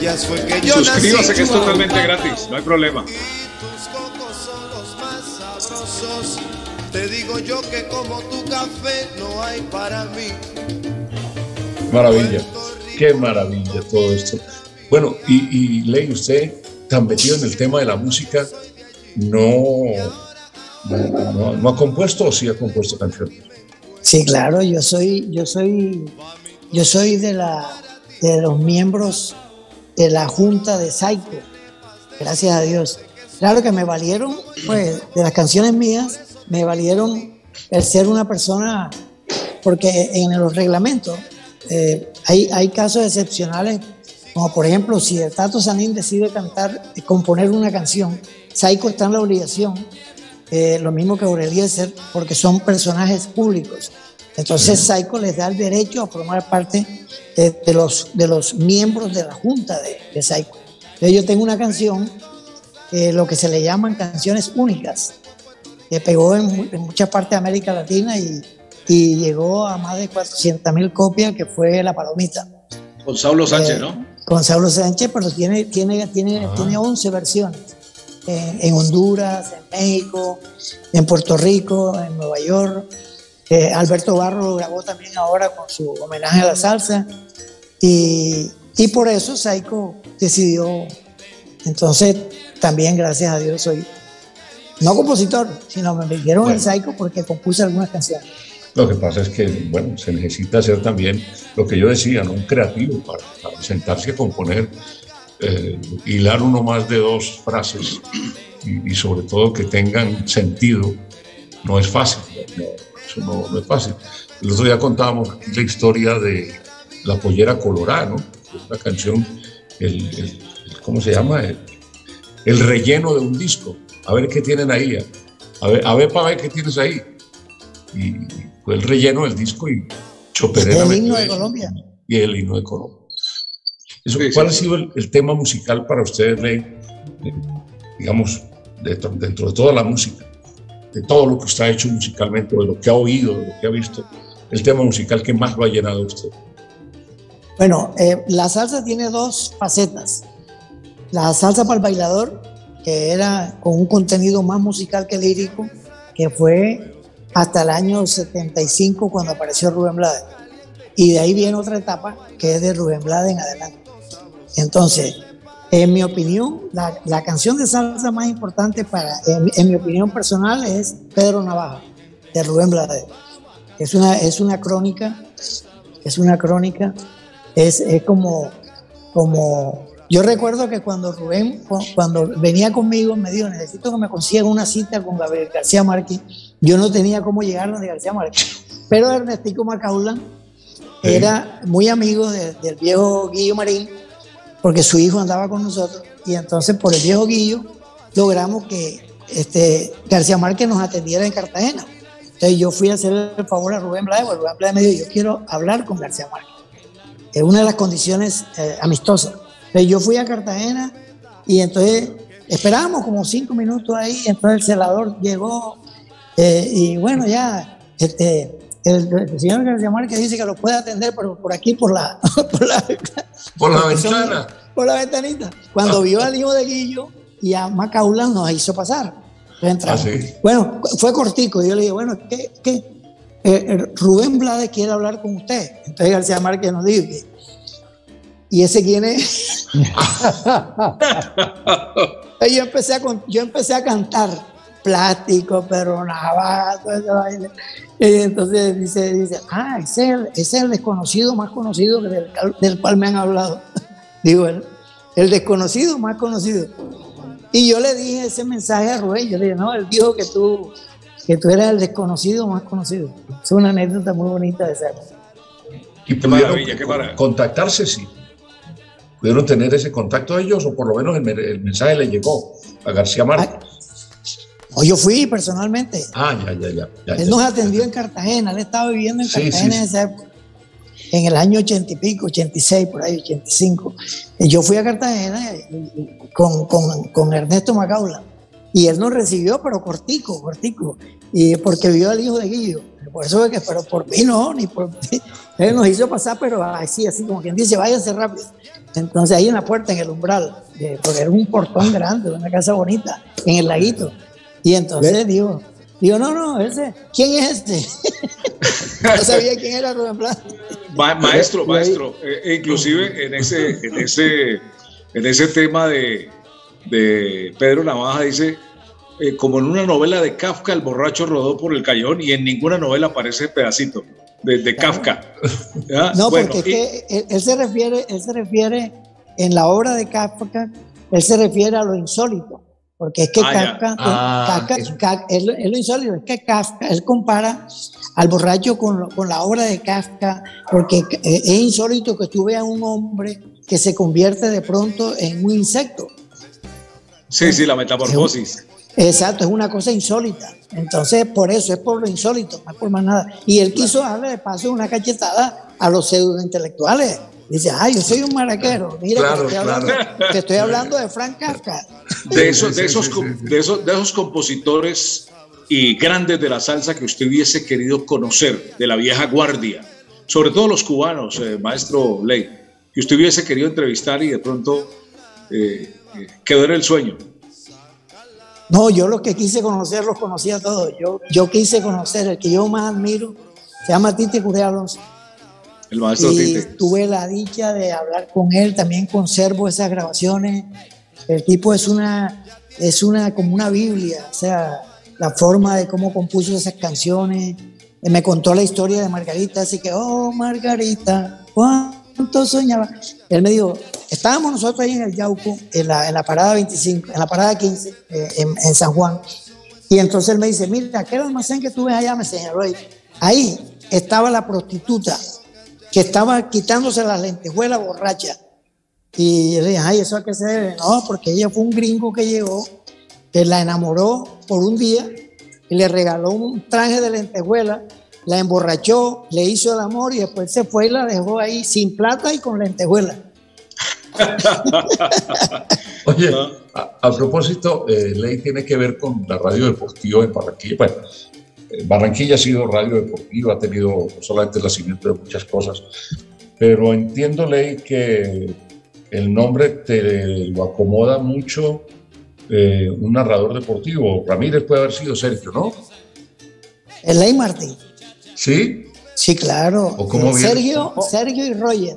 Fue que yo Suscríbase nací. que es totalmente gratis, no hay problema. Tus cocos son los más sabrosos. Te digo yo que como tu café no hay para mí. Maravilla, qué maravilla todo esto. Bueno, y, y Ley, usted tan metido en el tema de la música, no, no, no- no ha compuesto o sí ha compuesto canciones. Sí, claro, yo soy, yo soy, yo soy de la de los miembros de la junta de Psycho, gracias a Dios. Claro que me valieron, pues, de las canciones mías, me valieron el ser una persona, porque en los reglamentos eh, hay, casos excepcionales, como por ejemplo, si el Tato Sanín decide cantar, eh, componer una canción, Psycho está en la obligación eh, lo mismo que Aureliezer, porque son personajes públicos. Entonces Psycho les da el derecho a formar parte de, de los, de los miembros de la junta de, de. Entonces yo tengo una canción, eh, lo que se le llaman canciones únicas, que pegó en, mu- en muchas partes de América Latina y, y llegó a más de 400 mil copias, que fue La Palomita. Con Saulo Sánchez, Eh, ¿no? Con Saulo Sánchez, pero tiene, tiene, tiene, tiene 11 versiones. En, en Honduras, en México, en Puerto Rico, en Nueva York. Eh, Alberto Barro lo grabó también ahora con su homenaje a la salsa. Y, y por eso Saiko decidió. Entonces, también gracias a Dios soy no compositor, sino me metieron en Saiko porque compuse algunas canciones. Lo que pasa es que, bueno, se necesita ser también lo que yo decía, ¿no? un creativo para, para sentarse a componer, eh, hilar uno más de dos frases y, y sobre todo que tengan sentido. No es fácil, no, eso no, no es fácil. El otro día contábamos la historia de La Pollera Colorada, ¿no? Una canción, el, el- el- ¿cómo se llama? El, el relleno de un disco. A ver qué tienen ahí. A ver, a ver para ver qué tienes ahí y fue el relleno del disco y Choperena El himno de Colombia. y el himno de Colombia. Eso, ¿Cuál ha sido el, el tema musical para ustedes, Ley? Eh, digamos, dentro, dentro de toda la música, de todo lo que usted ha hecho musicalmente, de lo que ha oído, de lo que ha visto, el tema musical que más lo ha llenado usted. Bueno, eh, la salsa tiene dos facetas. La salsa para el bailador, que era con un contenido más musical que lírico, que fue hasta el año 75 cuando apareció Rubén Blades. y de ahí viene otra etapa que es de Rubén Blades en adelante. Entonces, en mi opinión, la, la canción de salsa más importante para, en, en, mi opinión personal, es Pedro Navaja, de Rubén Blades. Es una, es una crónica, es una crónica, es, es como, como, yo recuerdo que cuando Rubén, cuando venía conmigo, me dijo, necesito que me consigan una cita con Gabriel García Márquez, yo no tenía cómo llegar a de García Márquez, pero Ernestico Macaulay era muy amigo de, del viejo Guillo Marín, porque su hijo andaba con nosotros, y entonces por el viejo Guillo logramos que este, García Márquez nos atendiera en Cartagena. Entonces yo fui a hacer el favor a Rubén Blades, Rubén Blades me dijo, yo quiero hablar con García Márquez. Es una de las condiciones eh, amistosas. Entonces yo fui a Cartagena y entonces esperábamos como cinco minutos ahí, entonces el celador llegó eh, y bueno, ya este, el, el, señor García Márquez dice que lo puede atender, pero por aquí, por la, por la, por la ventana. Por la ventanita. Cuando vio al hijo de Guillo y a Macaulay nos hizo pasar. Ah, sí. Bueno, fue cortico. Y yo le dije, bueno, ¿qué? qué? Eh, Rubén Blades quiere hablar con usted. Entonces García Márquez nos dijo que, ¿y ese quién es? yo, empecé a, yo empecé a cantar plástico, pero nada, y entonces dice, dice, ah, ese es, el, ese es el desconocido más conocido del, del, cual me han hablado. Digo, el, el, desconocido más conocido. Y yo le dije ese mensaje a Rubén, yo le dije, no, él dijo que tú, que tú eras el desconocido más conocido. Es una anécdota muy bonita de ser. Y qué maravilla, qué maravilla. Contactarse, sí. ¿Pudieron tener ese contacto ellos o por lo menos el, el mensaje le llegó a García Márquez? O yo fui personalmente. Ah, ya, ya, ya. ya él nos atendió en Cartagena, él estaba viviendo en Cartagena sí, en esa época. En el año 80 y pico, 86, por ahí, 85. Y yo fui a Cartagena con, con, con Ernesto Macaula. Y él nos recibió, pero cortico, cortico. Y porque vio al hijo de Guillo. Por eso es que, pero por mí no, ni por mí. Él nos hizo pasar, pero así, así como quien dice, váyanse rápido. Entonces ahí en la puerta, en el umbral, porque era un portón grande, una casa bonita, en el laguito. Y entonces digo, digo, no, no, ese, ¿quién es este? no sabía quién era Rubén Blas. Ma maestro, maestro, eh, inclusive en ese, en ese, en ese tema de, de Pedro Navaja dice, eh, como en una novela de Kafka, el borracho rodó por el cayón y en ninguna novela aparece pedacito de, de Kafka. ¿Ya? No, bueno, porque y... es que él, él, se refiere, él se refiere en la obra de Kafka, él se refiere a lo insólito. Porque es que ah, Kafka, ah, Kafka, Kafka es, lo, es, lo, insólito, es que Kafka, él compara al borracho con, con, la obra de Kafka, porque es insólito que tú veas a un hombre que se convierte de pronto en un insecto. Sí, sí, la metamorfosis. Exacto, es una cosa insólita. Entonces, por eso, es por lo insólito, no por más nada. Y él quiso darle de paso una cachetada a los pseudo intelectuales. Dice, ay, yo soy un maraquero. Mira, claro, que, estoy hablando, claro. que, estoy hablando, de Frank Kafka. De esos, de, esos, de, esos, de esos compositores y grandes de la salsa que usted hubiese querido conocer, de la vieja guardia, sobre todo los cubanos, eh, maestro Ley, que usted hubiese querido entrevistar y de pronto eh, quedó en el sueño. No, yo los que quise conocer los conocía todos. Yo, yo quise conocer, el que yo más admiro, se llama Tite Curea Alonso. El maestro y Tite. tuve la dicha de hablar con él, también conservo esas grabaciones. El tipo es una, es una, como una Biblia, o sea, la forma de cómo compuso esas canciones. Me contó la historia de Margarita, así que, oh, Margarita, cuánto soñaba. Él me dijo, estábamos nosotros ahí en el Yauco, en la, en la parada 25, en la parada 15, eh, en, en, San Juan. Y entonces él me dice, mira, aquel almacén que tú ves allá, me señaló ahí. Ahí estaba la prostituta que estaba quitándose las lentejuelas borracha. Y yo dije, ay, ¿eso a qué se debe? No, porque ella fue un gringo que llegó, que la enamoró por un día y le regaló un traje de lentejuela, la emborrachó, le hizo el amor y después se fue y la dejó ahí sin plata y con lentejuela. Oye, a, a propósito, eh, Ley tiene que ver con la radio deportiva en Barranquilla. Bueno, Barranquilla ha sido radio deportiva, ha tenido no solamente el nacimiento de muchas cosas, pero entiendo, Ley, que el nombre te lo acomoda mucho eh, un narrador deportivo. Ramírez puede haber sido Sergio, ¿no? El Ley Martín. Sí. Sí, claro. ¿O cómo viene? Sergio, Sergio y Roger.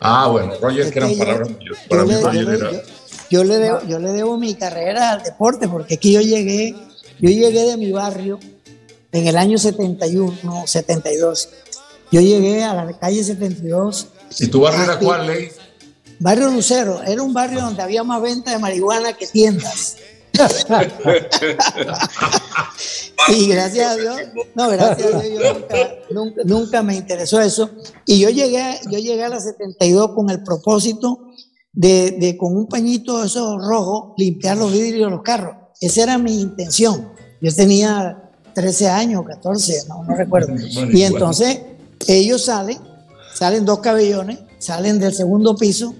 Ah, bueno, Roger, que eran yo- palabras mayores. Para yo mí, le- Roger yo era. yo- yo le debo, yo le debo mi carrera al deporte, porque que yo llegué, yo llegué de mi barrio en el año 71, 72. Yo llegué a la calle 72, ¿Y tu barrio era Aquí. cuál, Ley? barrio Lucero, era un barrio donde había más venta de marihuana que tiendas. y gracias a Dios, no, gracias a Dios, yo nunca, nunca, nunca me interesó eso. Y yo llegué, yo llegué a la 72 con el propósito de, de con un pañito de esos rojos limpiar los vidrios de los carros. Esa era mi intención. Yo tenía 13 años, 14, no, no recuerdo. Bueno, Y entonces ellos salen, salen dos cabellones, salen del segundo piso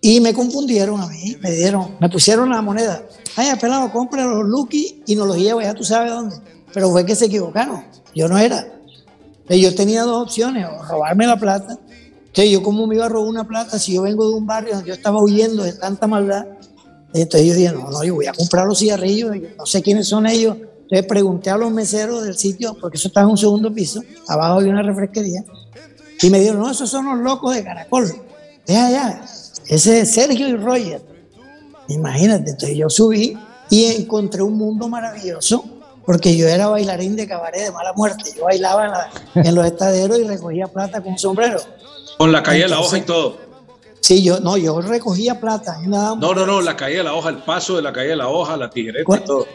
y me confundieron a mí, me dieron, me pusieron la moneda. Ay, pelado, compra los Lucky y nos los lleva, ya tú sabes dónde. Pero fue que se equivocaron, yo no era. Entonces, yo tenía dos opciones, o robarme la plata. Entonces yo cómo me iba a robar una plata si yo vengo de un barrio donde yo estaba huyendo de tanta maldad. Entonces yo dije, no, no, yo voy a comprar los cigarrillos, yo no sé quiénes son ellos. Entonces pregunté a los meseros del sitio, porque eso estaba en un segundo piso, abajo había una refresquería, y me dijeron, no, esos son los locos de Caracol. Ya, ya, ese es Sergio y Roger. Imagínate, entonces yo subí y encontré un mundo maravilloso, porque yo era bailarín de cabaret de mala muerte. Yo bailaba en, la- en los estaderos y recogía plata con un sombrero. Con la caída de la hoja y todo. Sí, yo no, yo recogía plata. No, no, no, la caída de la hoja, el paso de la caída de la hoja, la tijereta y todo.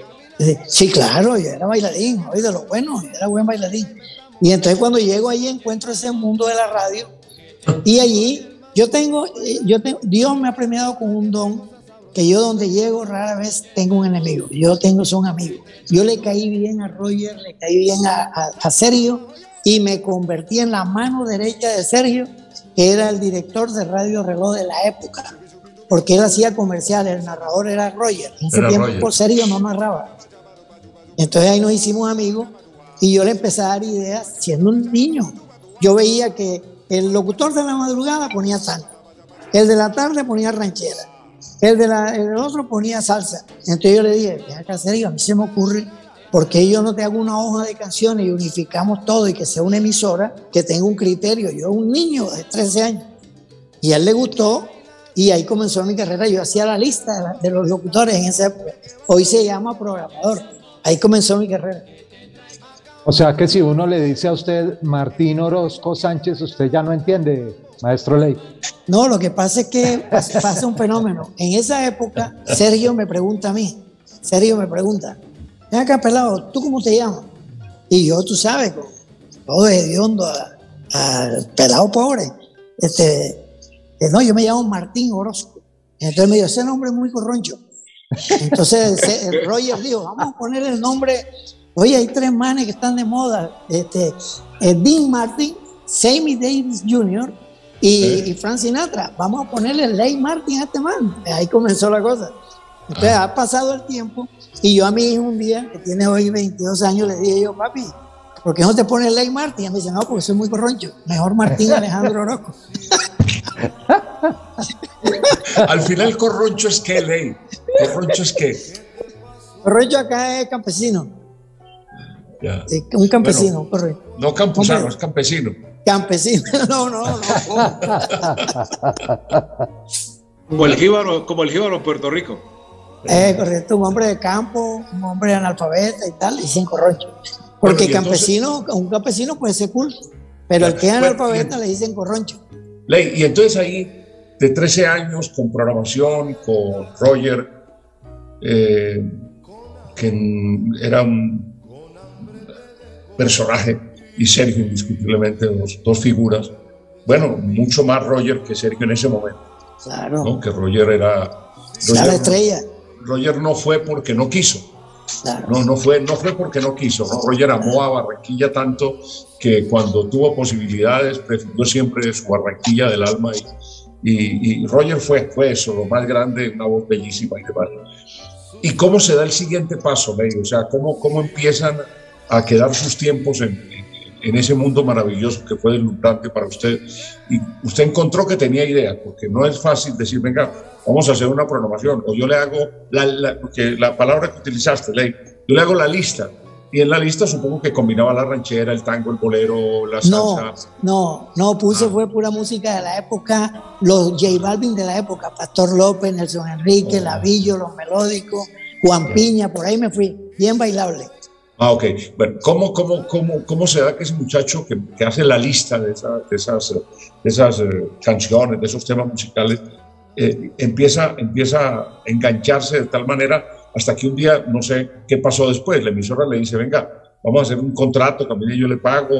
Sí, claro, yo era bailarín, hoy de lo bueno, yo era buen bailarín. Y entonces cuando llego ahí encuentro ese mundo de la radio y allí yo tengo, eh, yo tengo, Dios me ha premiado con un don que yo donde llego rara vez tengo un enemigo, yo tengo son amigos. Yo le caí bien a Roger, le caí bien a, a- a Sergio y me convertí en la mano derecha de Sergio, que era el director de Radio Reloj de la época, porque él hacía comerciales, el narrador era Roger. En ese Era tiempo Roger. Sergio no narraba. Entonces ahí nos hicimos amigos y yo le empecé a dar ideas siendo un niño. Yo veía que el locutor de la madrugada ponía tango, el de la tarde ponía ranchera, el de la, el otro ponía salsa. Entonces yo le dije, acá Sergio, a mí se me ocurre, ¿por qué yo no te hago una hoja de canciones y unificamos todo y que sea una emisora que tenga un criterio? Yo un niño de 13 años. Y a él le gustó y ahí comenzó mi carrera. Yo hacía la lista de, los locutores en esa época. Hoy se llama programador. Ahí comenzó mi carrera. O sea que si uno le dice a usted Martín Orozco Sánchez, usted ya no entiende, maestro Ley. No, lo que pasa es que pas- pasa un fenómeno. En esa época, Sergio me pregunta a mí, Sergio me pregunta, ven acá, pelado, ¿tú cómo te llamas? Y yo, tú sabes, todo hediondo al pelado pobre. Este, no, yo me llamo Martín Orozco. Entonces me dijo, ese nombre es muy corroncho. Entonces el Roger dijo, vamos a poner el nombre. Oye, hay tres manes que están de moda. Este, eh, Dean Martin, Sammy Davis Jr. y, y Frank Sinatra. Vamos a ponerle Ley Martin a este man. Ahí comenzó la cosa. Entonces ha pasado el tiempo y yo a mi hijo un día, que tiene hoy 22 años, le dije yo, papi, ¿por qué no te pones Ley Martin? Y me dice, no, porque soy muy corroncho. Mejor Martín Alejandro Orozco. Al final, Corroncho es qué, Ley. Corroncho es qué. Corroncho acá es campesino. Ya. Eh, Un campesino, correcto. No campusano, Hombre. es campesino. Campesino, no, no, no. Como el jíbaro, como el jíbaro en Puerto Rico. Eh, correcto, un hombre de campo, un hombre analfabeta y tal, dicen corroncho. Porque Bueno, y entonces- campesino, un campesino puede ser cool, pero el que es Bueno, analfabeta le dicen corroncho. Ley, y entonces ahí, de 13 años, con programación, con Roger, eh, que era un personaje, y Sergio, indiscutiblemente, dos, dos figuras. Bueno, mucho más Roger que Sergio en ese momento, Claro, ¿no? Que Roger era. era Roger la no- estrella. Roger no fue porque no quiso. No, no fue, no fue porque no quiso. ¿no? Roger amó a Barranquilla tanto que cuando tuvo posibilidades prefirió siempre su Barranquilla del alma y, y- Roger fue, fue eso, lo más grande, una voz bellísima y demás. ¿Y cómo se da el siguiente paso, Ley? O sea, ¿cómo, cómo empiezan a quedar sus tiempos en, en- en ese mundo maravilloso que fue deslumbrante para usted? Y usted encontró que tenía idea, porque no es fácil decir, venga, vamos a hacer una programación, o yo le hago, la, la- porque la palabra que utilizaste, Ley, yo le hago la lista Y en la lista supongo que combinaba la ranchera, el tango, el bolero, la No, salsa. no, no, puse fue pura música de la época, los J Balvin de la época, Pastor López, Nelson Enrique, Lavillo, los melódicos, Juan Piña, por ahí me fui, bien bailable. Ah, ok. Bueno, ¿cómo, cómo, cómo, cómo se da que ese muchacho que, que hace la lista de, esa- de esas, de esas eh, canciones, de esos temas musicales, eh, empieza, empieza a engancharse de tal manera hasta que un día, no sé qué pasó después, la emisora le dice, venga, vamos a hacer un contrato, también yo le pago.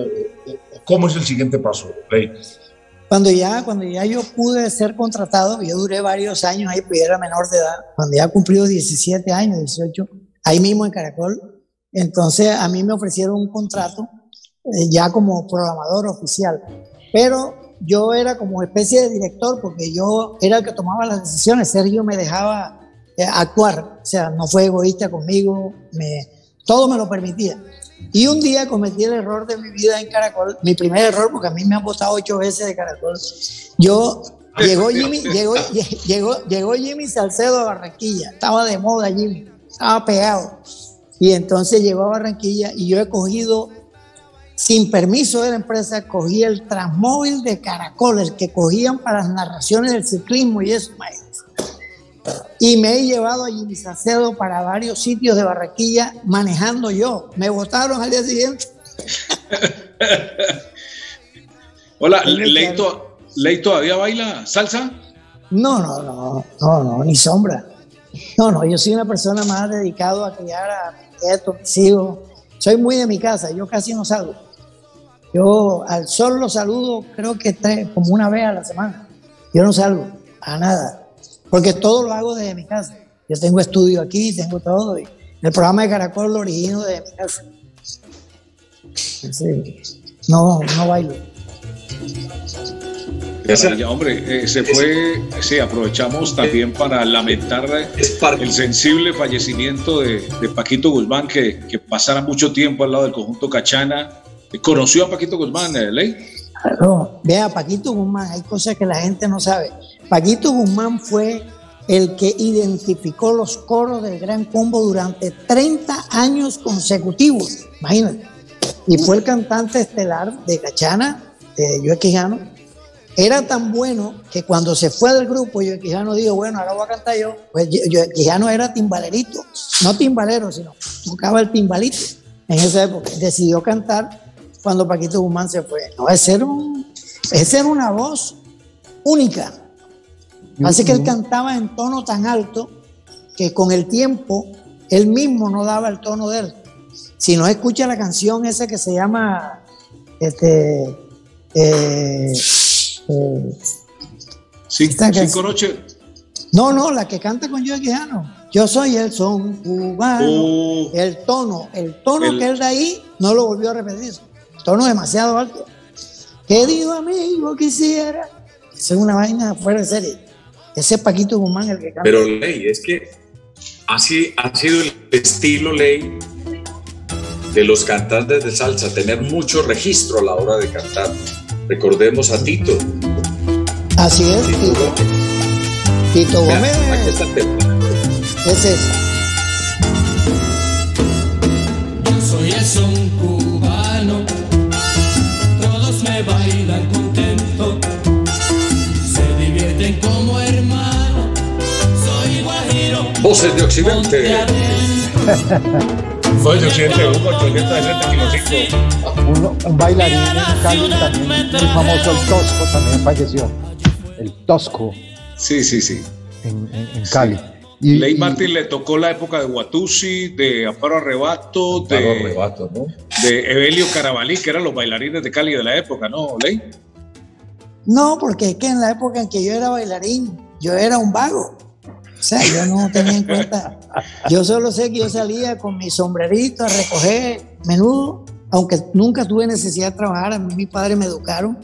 ¿Cómo es el siguiente paso, Ley? Cuando ya, cuando ya yo pude ser contratado, yo duré varios años ahí, pues era menor de edad, cuando ya cumplió 17 años, 18, ahí mismo en Caracol, entonces a mí me ofrecieron un contrato eh, ya como programador oficial, pero yo era como especie de director porque yo era el que tomaba las decisiones, Sergio me dejaba eh, actuar, o sea, no fue egoísta conmigo, me, todo me lo permitía. Y un día cometí el error de mi vida en Caracol, mi primer error, porque a mí me han votado ocho veces de Caracol. Yo, llegó Jimmy, llegó, llegó, llegó Jimmy Salcedo a Barranquilla, estaba de moda Jimmy, estaba pegado. Y entonces llegó a Barranquilla y yo he cogido, sin permiso de la empresa, cogí el transmóvil de Caracol, el que cogían para las narraciones del ciclismo y eso, maestro. Y me he llevado a Jimmy Salcedo para varios sitios de Barranquilla manejando yo. Me votaron al día siguiente. Hola, Ley, to- Ley todavía baila salsa? No, no, no, no, no, ni sombra. No, no, yo soy una persona más dedicado a criar a mis nietos, mis hijos. Soy muy de mi casa, yo casi no salgo. Yo al sol lo saludo creo que tres, como una vez a la semana. Yo no salgo a nada, porque todo lo hago desde mi casa. Yo tengo estudio aquí, tengo todo. El programa de Caracol lo origino desde mi casa. No, no bailo. Ya, hombre, eh, se fue, sí, aprovechamos también para lamentar el sensible fallecimiento de, de Paquito Guzmán, que, que pasara mucho tiempo al lado del conjunto Cachana. ¿Conoció a Paquito Guzmán, eh, Ley? Claro, vea, Paquito Guzmán, hay cosas que la gente no sabe. Paquito Guzmán fue el que identificó los coros del Gran Combo durante 30 años consecutivos, imagínate. Y fue el cantante estelar de Cachana, de Joe Quijano. Era tan bueno que cuando se fue del grupo, Joe Quijano dijo, bueno, ahora voy a cantar yo. Pues Joe Quijano era timbalerito, no timbalero, sino tocaba el timbalito en esa época. Decidió cantar cuando Paquito Guzmán se fue. No, ese era, un, ese era una voz única. Así que él cantaba en tono tan alto que con el tiempo él mismo no daba el tono de él. Si no escucha la canción esa que se llama este eh, eh, Cin- Esta que- cinco noches. no, no, la que canta con Joe Quijano. Yo soy el son cubano. Oh. El tono, el tono El- que él da ahí no lo volvió a repetir. Tono demasiado alto. Querido amigo, quisiera. Esa es una vaina fuera de serie. Ese es Paquito Guzmán el que canta. Pero Ley, es que así ha sido el estilo Ley de los cantantes de salsa, tener mucho registro a la hora de cantar. Recordemos a Tito. Así es, Tito. Tito Vean, Gómez. aquí está el tema. Ese es. Yo soy el son bailan contento, se divierten como hermanos, soy guajiro. Voces de Occidente. Fue de Occidente, Hugo, 860 kilocitos. Un, un bailarín en Cali también muy famoso, el Tosco, también falleció. El Tosco Sí, sí, sí. en, en- en Cali. Y, Ley y- Martin le tocó la época de Watusi, de Amparo Arrebato, de, arrebato, ¿no? de Evelio Carabalí, que eran los bailarines de Cali de la época, ¿no, Ley? No, porque es que en la época en que yo era bailarín, yo era un vago. O sea, yo no tenía en cuenta. Yo solo sé que yo salía con mi sombrerito a recoger menudo, aunque nunca tuve necesidad de trabajar, a mí mis padres me educaron,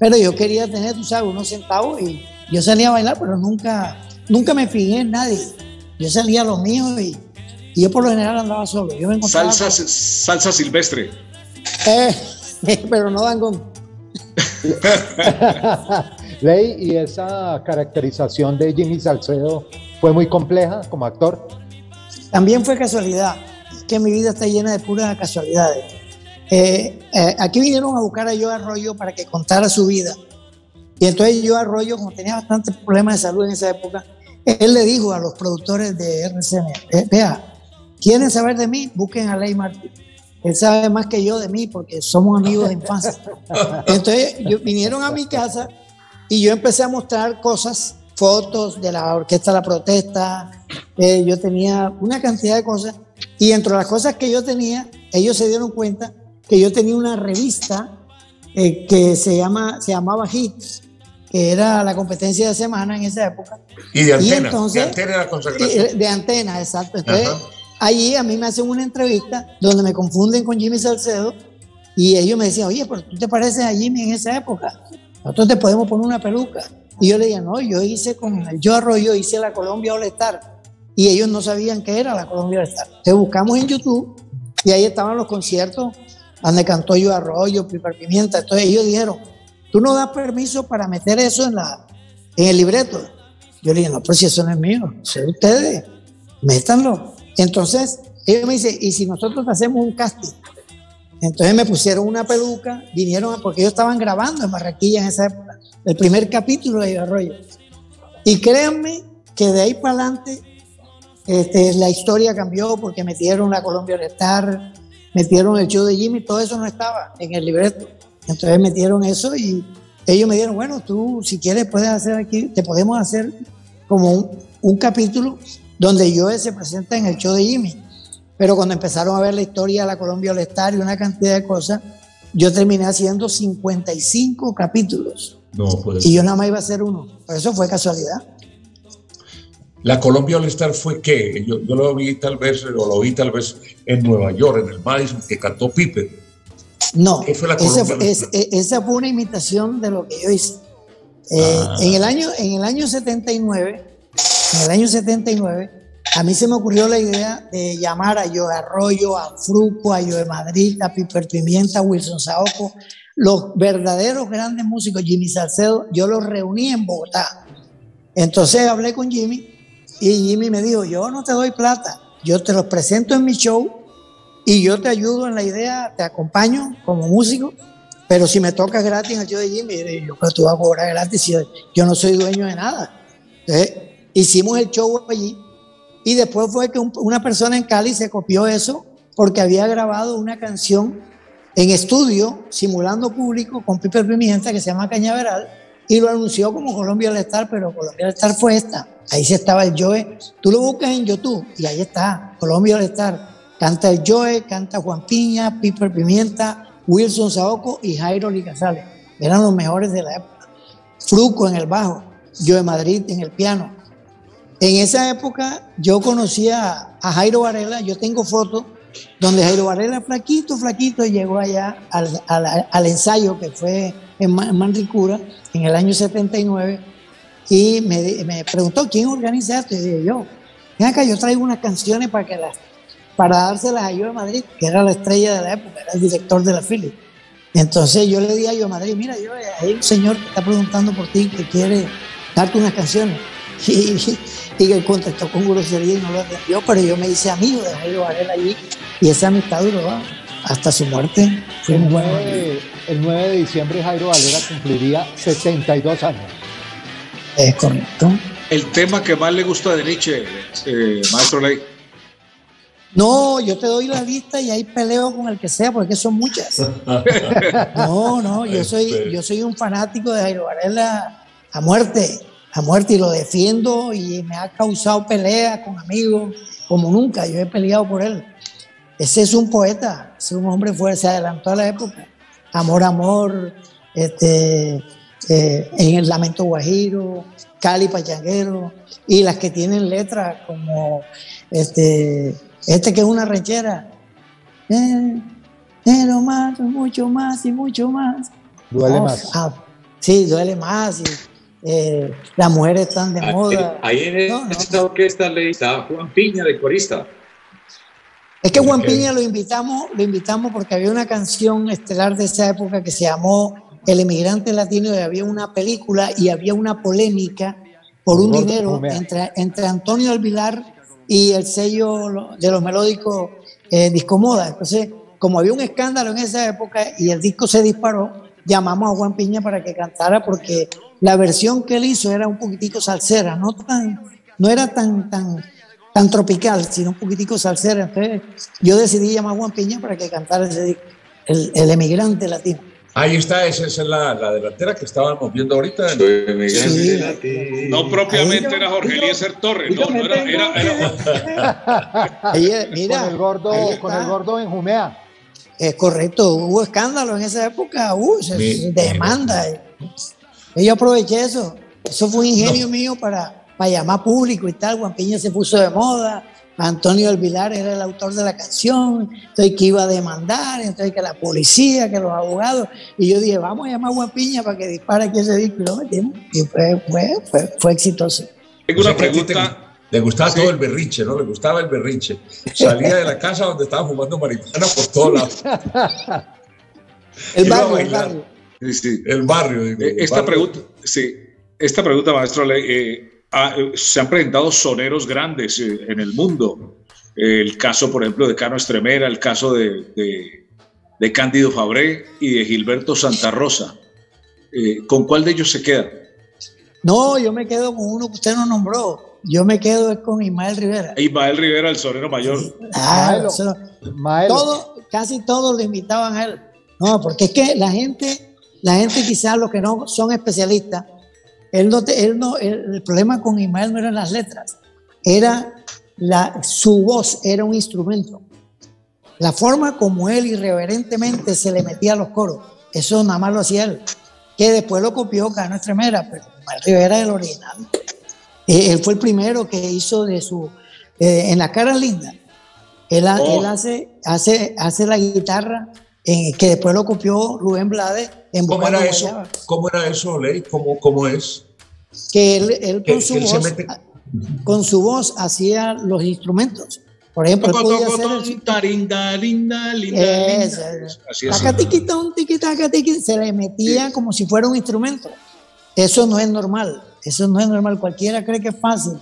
pero yo quería tener, tú sabes, unos centavos y yo salía a bailar, pero nunca, nunca me fijé en nadie. Yo salía a los míos y, y yo por lo general andaba solo. Yo me Salsa, salsa silvestre. Eh, pero no dan con... Ley, y esa caracterización de Jimmy Salcedo fue muy compleja como actor. También fue casualidad. que mi vida está llena de puras casualidades. Eh, eh, aquí vinieron a buscar a Joe Arroyo para que contara su vida. Y entonces Joe Arroyo, como tenía bastantes problemas de salud en esa época, él le dijo a los productores de RCN, eh, vea, ¿quieren saber de mí? Busquen a Ley Martín. Él sabe más que yo de mí porque somos amigos de infancia. Entonces vinieron a mi casa y yo empecé a mostrar cosas, fotos de la Orquesta La Protesta. Eh, yo tenía una cantidad de cosas y entre las cosas que yo tenía, ellos se dieron cuenta que yo tenía una revista eh, que se, llama, se llamaba Hits, que era la competencia de semana en esa época. Y de antena, de antena la consagración. De antena, exacto. Entonces, allí a mí me hacen una entrevista donde me confunden con Jimmy Salcedo y ellos me decían, oye, pero tú te pareces a Jimmy en esa época. Nosotros te podemos poner una peluca. Y yo le dije, no, yo hice con el Yo Arroyo, hice la Colombia All Star. Y ellos no sabían qué era la Colombia All Star. Entonces buscamos en YouTube y ahí estaban los conciertos donde cantó Yo Arroyo, Piper Pimienta. Entonces ellos dijeron, tú no das permiso para meter eso en, la, en el libreto. Yo le dije, no, pero si eso no es mío, son ustedes, métanlo. Entonces, ellos me dicen, ¿y si nosotros hacemos un casting? Entonces me pusieron una peluca, vinieron, porque ellos estaban grabando en Barraquilla en esa época, el primer capítulo de Arroyo. Y créanme que de ahí para adelante este, la historia cambió porque metieron la Colombia Star, metieron el show de Jimmy, todo eso no estaba en el libreto. Entonces metieron eso y ellos me dijeron, bueno, tú si quieres puedes hacer aquí, te podemos hacer como un, un capítulo donde Joe se presenta en el show de Jimmy. Pero cuando empezaron a ver la historia de la Colombia al Estar y una cantidad de cosas, yo terminé haciendo 55 capítulos. No, pues. Y yo nada más iba a hacer uno. Eso fue casualidad. La Colombia All Star fue qué? Yo, yo, lo vi tal vez, o lo vi tal vez en Nueva York, en el Madison, que cantó Pipe. No, fue la esa, fue, es, esa, fue, una imitación de lo que yo hice. Eh, ah. en, el año, en el año 79, en el año 79, a mí se me ocurrió la idea de llamar a Joe Arroyo, a Fruco, a Joe Madrid, a Piper Pimienta, a Wilson Saoco, los verdaderos grandes músicos, Jimmy Salcedo, yo los reuní en Bogotá. Entonces hablé con Jimmy y Jimmy me dijo, yo no te doy plata, yo te los presento en mi show y yo te ayudo en la idea, te acompaño como músico, pero si me toca gratis en el show de Jimmy, yo creo tú vas a cobrar gratis, yo, no soy dueño de nada. Hicimos el show allí y después fue que una persona en Cali se copió eso porque había grabado una canción en estudio simulando público con Piper Pimienta que se llama Cañaveral y lo anunció como Colombia al Estar, pero Colombia al Estar fue esta. Ahí se estaba el Joe. Tú lo buscas en YouTube y ahí está, Colombia al Estar. Canta el Joe, canta Juan Piña, Piper Pimienta, Wilson Saoco y Jairo Licazales. Eran los mejores de la época. Fruco en el bajo, Joe Madrid en el piano. En esa época yo conocía a Jairo Varela, yo tengo fotos donde Jairo Varela, flaquito, flaquito, llegó allá al, ensayo que fue en Manricura en el año 79 y me, preguntó quién organiza esto. Y dije yo, ven acá, yo traigo unas canciones para que las para dárselas a Yo de Madrid, que era la estrella de la época, era el director de la Philly. Entonces yo le di a Yo Madrid, mira, yo, hay un señor que está preguntando por ti que quiere darte unas canciones. Y, y él contestó con grosería y no lo atendió, pero yo me hice amigo de Jairo Varela allí y esa amistad duró hasta su muerte. Fue el, 9, el 9 de diciembre Jairo Valera cumpliría 72 años. Es correcto. El tema que más le gusta de Nietzsche, eh, maestro Ley. No, yo te doy la lista y ahí peleo con el que sea, porque son muchas. no, no, yo soy, yo soy un fanático de Jairo Varela a muerte a muerte y lo defiendo y me ha causado pelea con amigos como nunca. Yo he peleado por él. Ese es un poeta, es un hombre fuerte, se adelantó a la época. Amor, amor, este, eh, en el Lamento Guajiro, Cali Pachanguero, y las que tienen letras como este, este que es una rechera. Eh, pero más, mucho más y mucho más. Duele más. Ah, sí, duele más. Y, eh, las mujeres están de moda. Ahí en esta orquesta le está Juan Piña de corista. Es que Juan Piña lo invitamos, lo invitamos porque había una canción estelar de esa época que se llamó El emigrante latino y había una película y había una polémica por un dinero entre, entre Antonio Alvilar y el sello de los melódicos eh, Discomoda. Entonces, como había un escándalo en esa época y el disco se disparó, llamamos a Juan Piña para que cantara porque la versión que él hizo era un poquitico salsera, no tan, no era tan, tan, tan tropical, sino un poquitico salsera. Entonces, yo decidí llamar a Juan Piña para que cantara ese disco, el, el emigrante latino. Ahí está, esa, esa es la, la delantera que estábamos viendo ahorita. Sí. No propiamente era Jorge Eliezer Torres, no, no era, era, era- Ahí, mira, con el gordo, con el gordo en Jumea. Es correcto, hubo escándalo en esa época, hubo se- Mi- se demanda. Y yo aproveché eso. Eso fue un ingenio mío para, para llamar público y tal. Juan Piña se puso de moda. Antonio del Vilar era el autor de la canción, entonces que iba a demandar, entonces que la policía, que los abogados. Y yo dije, vamos a llamar a Juan Piña para que dispare aquí ese disco. Y lo metimos. Y fue, fue, fue, fue exitoso. Tengo O sea una pregunta. Le gustaba todo el berrinche, ¿no? Le gustaba el berrinche. Salía de la casa donde estaba fumando marihuana por todos lados. El barrio, el barrio. Sí, sí. El barrio, digo. Eh, el Esta barrio. pregunta, sí, esta pregunta, maestro, eh, ah, eh, se han presentado soneros grandes eh, en el mundo. El caso, por ejemplo, de Cano Estremera, el caso de, de- de Cándido Fabré y de Gilberto Santa Rosa. Eh, ¿Con cuál de ellos se queda? No, yo me quedo con uno que usted no nombró. Yo me quedo con Ismael Rivera. Ismael Rivera, el sonero mayor. Ah, Maelo. eso- Maelo. todo, casi todos lo invitaban a él. No, porque es que la gente, la gente quizás los que no son especialistas, él no, te- él no, el, problema con Ismael no eran las letras, era la, su voz era un instrumento. La forma como él irreverentemente se le metía a los coros, eso nada más lo hacía él. Que después lo copió Cano Estremera, pero Ismael Rivera es el original. Eh, él fue el primero que hizo de su, eh, en la cara linda, él, Oh. él hace, hace, hace la guitarra eh, que después lo copió Rubén Blades en ¿Cómo era eso? Guayaba. ¿Cómo era eso, Ley? ¿Cómo, cómo es? Que él, él Que- con, su que él se voz, mete- con su voz hacía los instrumentos. Por ejemplo, Toco, toco, hacer ton, el- tarinda, linda, linda, Eso, linda. eso. Así es. taca, tiquitón, tiquitaca, tiqui, se le metía como si fuera un instrumento. Eso no es normal. Eso no es normal. Cualquiera cree que es fácil,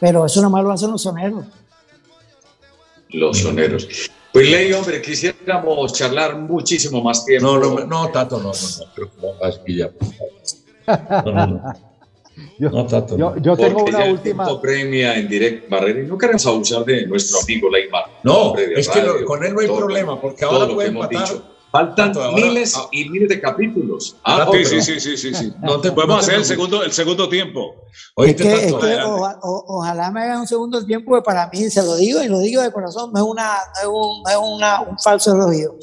pero eso nomás lo hacen los soneros. Los soneros. Pues Ley, hombre, quisiéramos charlar muchísimo más tiempo. No, no, no, Tato, no, no, no. Creo que no. No, no, no. Yo, No, Tato. yo, no. yo tengo Porque una el última. premia en direct Barrera y no queremos abusar de nuestro amigo Leymar. No, es que lo- con él no hay todo- problema, porque todo ahora lo puede que hemos empatar. Faltan ahora- miles ah. y miles de capítulos. Ah, Sí, sí, sí, sí, sí, sí. No te- Podemos no te hacer el segundo, el segundo tiempo. Es que, es que oja- o- ojalá me hagan un segundo tiempo, porque para mí, se lo digo y lo digo de corazón, no es, una, no es, un, no es una- un falso elogio.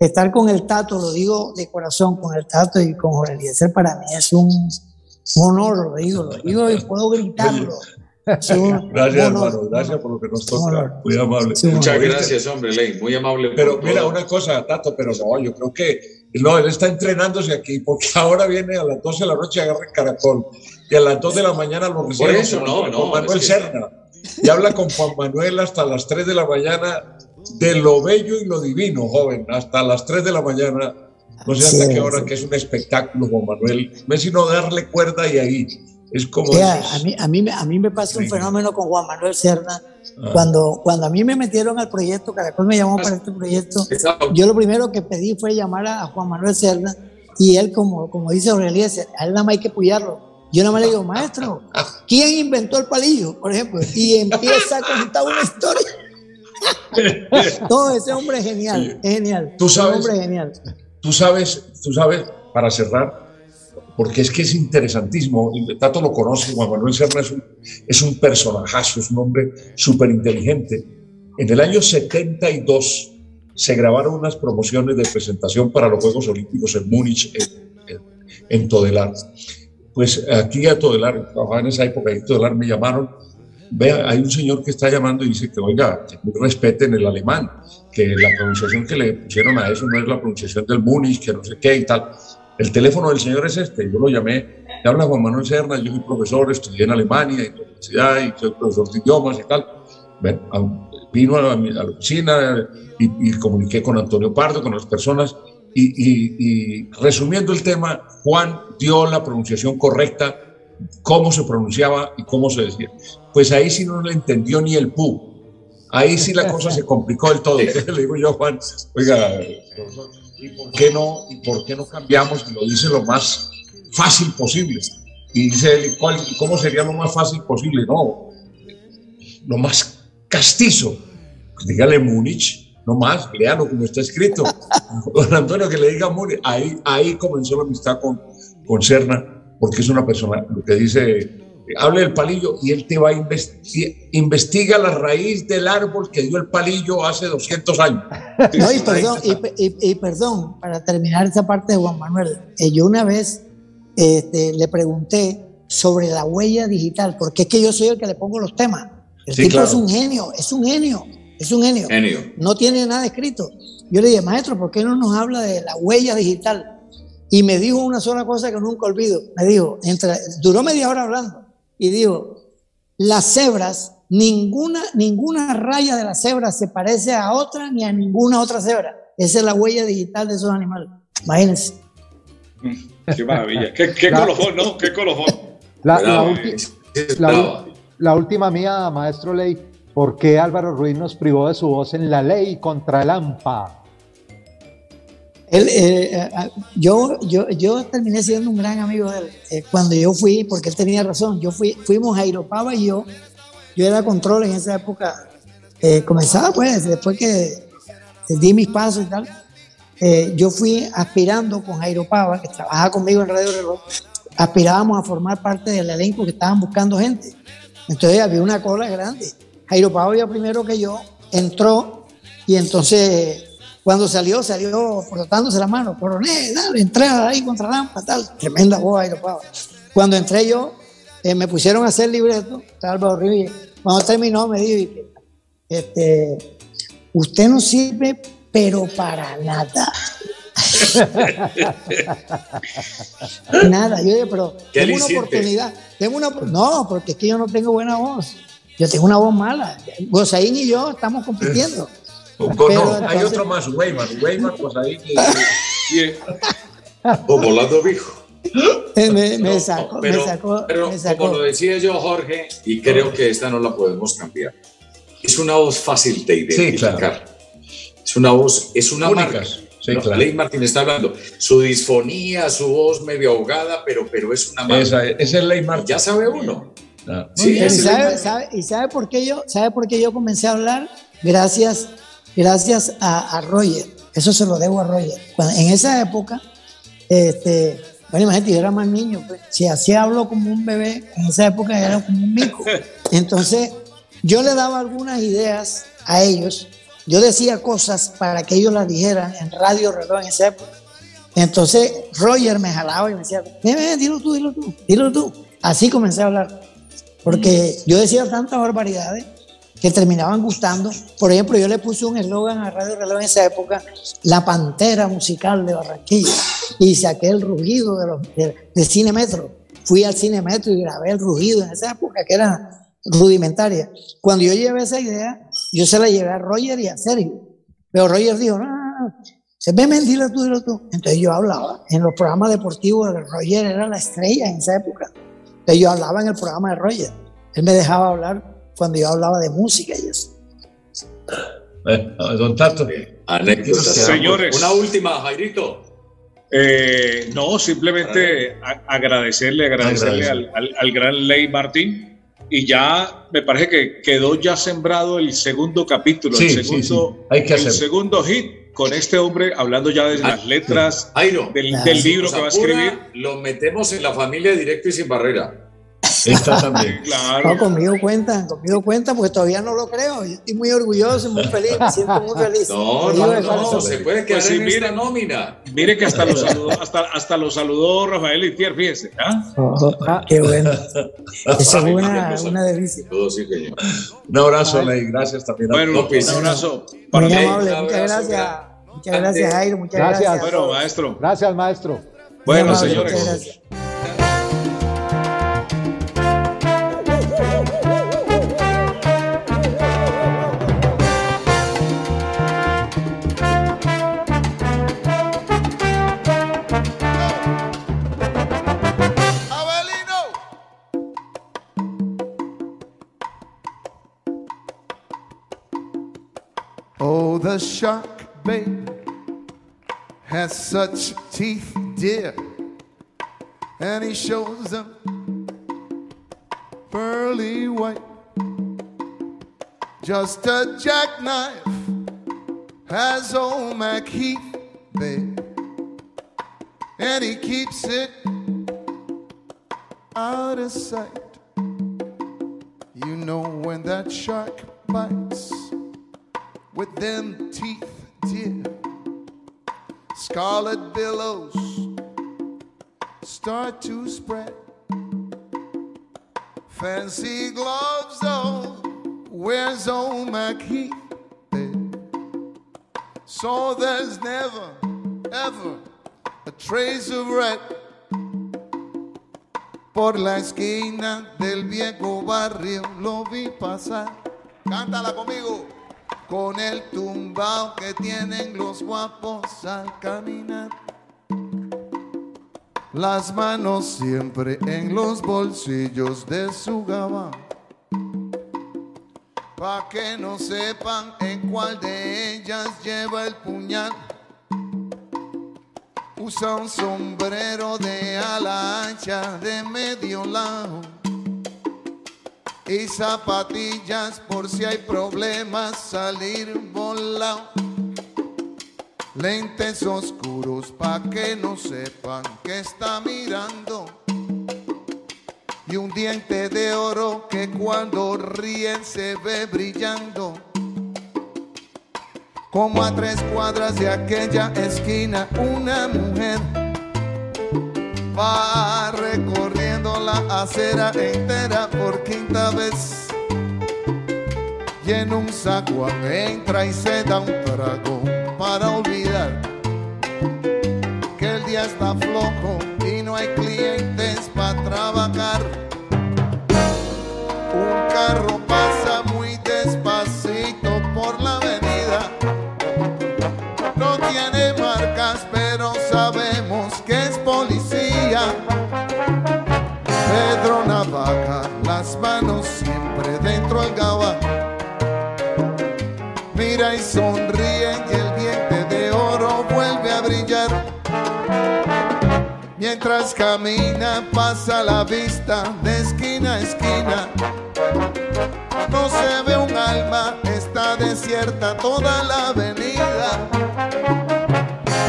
Estar con el Tato, lo digo de corazón, con el Tato y con Jorge Eliezer, para mí es un, un honor, lo digo, lo digo y puedo gritarlo. Gracias, honor. hermano. Gracias por lo que nos toca. Muy amable. Sí, Muchas gracias, hombre, Ley. Muy amable. Pero mira, todo. una cosa, Tato, pero no, yo creo que no, él está entrenándose aquí, porque ahora viene a las 12 de la noche, agarra el caracol, y a las 2 de la mañana lo recibe Por eso, con, no, con no, Manuel es que- Serna. Y habla con Juan Manuel hasta las 3 de la mañana de lo bello y lo divino, joven, hasta las 3 de la mañana. No sé hasta Sí, qué hora, sí. que es un espectáculo, Juan Manuel. No es sino darle cuerda y ahí. Es como. Mira, esos- a, mí, a, mí, me- a mí me pasa un fenómeno con Juan Manuel Serna. Ah. Cuando, cuando a mí me metieron al proyecto, Caracol me llamó para este proyecto, yo lo primero que pedí fue llamar a, a Juan Manuel Serna y él, como, como dice Aurelio, a él nada más hay que apoyarlo. Yo nada más le digo, maestro, ¿quién inventó el palillo? Por ejemplo, y empieza a contar una historia. no, ese hombre es genial, es genial. Tú sabes- hombre genial. Tú sabes, tú sabes, para cerrar, porque es que es interesantísimo, Tato lo conoce, Juan Manuel Serna es un, es un personajazo, es un hombre súper inteligente. En el año 72 se grabaron unas promociones de presentación para los Juegos Olímpicos en Múnich, en, en- en Todelar. Pues aquí a Todelar, trabajaba en esa época, y Todelar me llamaron, vea, hay un señor que está llamando y dice que, oiga, que respeten el alemán, que la pronunciación que le pusieron a eso no es la pronunciación del Múnich, que no sé qué y tal. El teléfono del señor es este, yo lo llamé, le habla Juan Manuel Serna, yo soy profesor, estudié en Alemania, en la universidad, y soy profesor de idiomas y tal. A- vino a, la oficina y, y comuniqué con Antonio Pardo, con las personas, y, y- y resumiendo el tema, Juan dio la pronunciación correcta, cómo se pronunciaba y cómo se decía. Pues ahí sí no le entendió ni el pu. ahí sí la cosa se complicó del todo. Entonces le digo yo Juan, oiga, ¿y por qué no, y por qué no cambiamos? Y lo dice lo más fácil posible. Y dice él, ¿cuál, ¿cómo sería lo más fácil posible? No, lo más castizo. Dígale Múnich, no más, léalo como está escrito. Don Antonio, que le diga Múnich. Ahí, ahí comenzó la amistad con, con Serna, porque es una persona, lo que dice, hable del palillo y él te va a investigar, investiga la raíz del árbol que dio el palillo hace 200 años. No, y perdón, y, y- y perdón, para terminar esa parte de Juan Manuel, eh, yo una vez este, le pregunté sobre la huella digital, porque es que yo soy el que le pongo los temas. El Sí, tipo claro. es un genio, es un genio, es un genio. Genio. No tiene nada escrito. Yo le dije, maestro, ¿por qué no nos habla de la huella digital? Y me dijo una sola cosa que nunca olvido. Me dijo, entre, duró media hora hablando, y dijo, las cebras, ninguna, ninguna raya de las cebras se parece a otra ni a ninguna otra cebra. Esa es la huella digital de esos animales. Imagínense. Qué maravilla. Qué, qué La- colofón, ¿no? Qué colofón. La, ul- la última mía, maestro Ley, ¿por qué Álvaro Ruiz nos privó de su voz en la ley contra el AMPA? Él, eh, eh, yo, yo, yo terminé siendo un gran amigo de él. Eh, cuando yo fui, porque él tenía razón, yo fui, fuimos Jairo Pava y yo, yo era control en esa época. Eh, comenzaba pues, después que di mis pasos y tal. eh, yo fui aspirando con Jairo Pava, que trabajaba conmigo en Radio Reloj, aspirábamos a formar parte del elenco que estaban buscando gente. Entonces había una cola grande. Jairo Pava ya primero que yo entró y entonces cuando salió, salió frotándose la mano, coronel, dale, entrada ahí contra Lampa, tal, tremenda voz Pava. Cuando entré yo, eh, me pusieron a hacer libreto, Álvaro y cuando terminó me dijo, este, usted no sirve, pero para nada. Nada, yo dije, pero ¿Qué tengo una hiciste? oportunidad. Tengo una, no, porque es que yo no tengo buena voz. Yo tengo una voz mala. Gozaín y yo estamos compitiendo. Pero no, hay otro más, Weimar. Weimar, pues ahí. O volando vijo. Eh, me, me No, sacó, pero, me sacó, pero me sacó. como lo decía yo, Jorge, y creo que esta no la podemos cambiar. Es una voz fácil de identificar. Es una voz, es una Únicas. marca. Sí, No, claro. Ley Martín está hablando. Su disfonía, su voz medio ahogada, pero, pero es una marca. Esa, esa es Ley Martín. Ya sabe uno. Ah. Sí, ¿y, sabe, sabe- y sabe por qué yo, sabe por qué yo comencé a hablar? Gracias, gracias a, a Roger. Eso se lo debo a Roger. Cuando- en esa época, este, bueno, imagínate, yo era más niño. pues. Si así hablo como un bebé, en esa época era como un mico. Entonces, yo le daba algunas ideas a ellos. Yo decía cosas para que ellos las dijeran en Radio Reloj en esa época. Entonces, Roger me jalaba y me decía, ven, dilo tú, dilo tú, dilo tú. Así comencé a hablar. Porque yo decía tantas barbaridades que terminaban gustando. Por ejemplo, yo le puse un eslogan a Radio Reloj en esa época, la pantera musical de Barranquilla. Y saqué el rugido de, los, de, de Cine Metro. Fui al Cine Metro y grabé el rugido en esa época que era rudimentaria. Cuando yo llevé esa idea, yo se la llevé a Roger y a Sergio. Pero Roger dijo, no, no, no. Se ve, dilo tú, dilo tú. Entonces yo hablaba en los programas deportivos, Roger era la estrella en esa época. Entonces yo hablaba en el programa de Roger. Él me dejaba hablar cuando yo hablaba de música y eso. Eh, don Tato. Anécdotas. Señores. Una última, Jairito. Eh, no, simplemente a- agradecerle, agradecerle al, al- al gran Ley Martín. Y ya me parece que quedó ya sembrado el segundo capítulo, Sí, el sí, segundo, sí. Hay que el segundo hit con este hombre hablando ya de las letras del, Ah, del si libro que va a escribir. Lo metemos en la familia directo y sin barrera. Está también. Claro. No, conmigo cuentan, conmigo cuentan, porque todavía no lo creo. Yo estoy muy orgulloso, muy feliz, me siento muy feliz. No, no, no, corazón. se puede quedar Pues sí, en mire. esta nómina. Mire que hasta lo saludó, hasta, hasta lo saludó Rafael Itier, fíjese. ¿ah? Oh, qué bueno. Eso es una, una delicia. Todo sí, señor. Un abrazo, Ley. Gracias también. Bueno, un abrazo. Muy Para amable, muchas abrazo gracias. Muchas gracias, Jairo, muchas gracias. Gracias. Bueno, maestro. Gracias, maestro. Bueno, amable, señores. Shark, babe, has such teeth, dear, and he shows them pearly white. Just a jackknife has old Mac Heath, babe, and he keeps it out of sight. You know when that shark bites with them teeth, dear, scarlet billows start to spread. Fancy gloves, oh, where's old Heath? So there's never, ever a trace of red por la esquina del viejo barrio lo vi pasar. Cántala conmigo. Con el tumbao que tienen los guapos al caminar. Las manos siempre en los bolsillos de su gabán. Pa' que no sepan en cuál de ellas lleva el puñal. Usa un sombrero de ala ancha de medio lado y zapatillas por si hay problemas salir volado. Lentes oscuros pa' que no sepan que está mirando. Y un diente de oro que cuando ríen se ve brillando. Como a tres cuadras de aquella esquina, una mujer va recorriendo la acera entera por quinta vez. Y en un saguán entra y se da un trago para olvidar que el día está flojo y no hay clientes para trabajar. Las manos siempre dentro del gabán. Mira y sonríe y el diente de oro vuelve a brillar. Mientras camina pasa la vista de esquina a esquina. No se ve un alma, está desierta toda la avenida.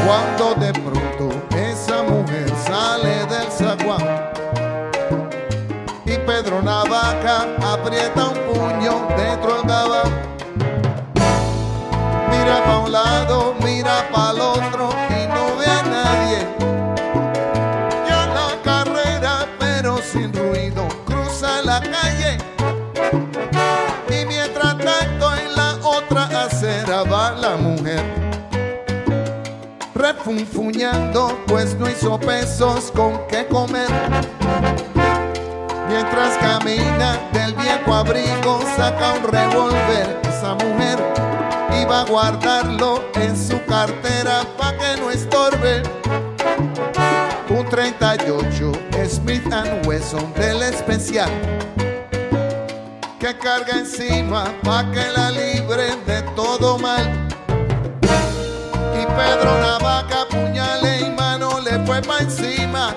Cuando de pronto y Pedro Navaja aprieta un puño dentro gabán. Mira para un lado, mira para el otro y no ve a nadie. Ya la carrera, pero sin ruido, cruza la calle. Y mientras tanto en la otra acera va la mujer. Refunfuñando, pues no hizo pesos con qué comer. Mientras camina del viejo abrigo, saca un revólver esa mujer va a guardarlo en su cartera pa' que no estorbe. Un 38 Smith Wesson del especial que carga encima pa' que la libre de todo mal. Y Pedro Navaja, puñale y mano le fue pa' encima.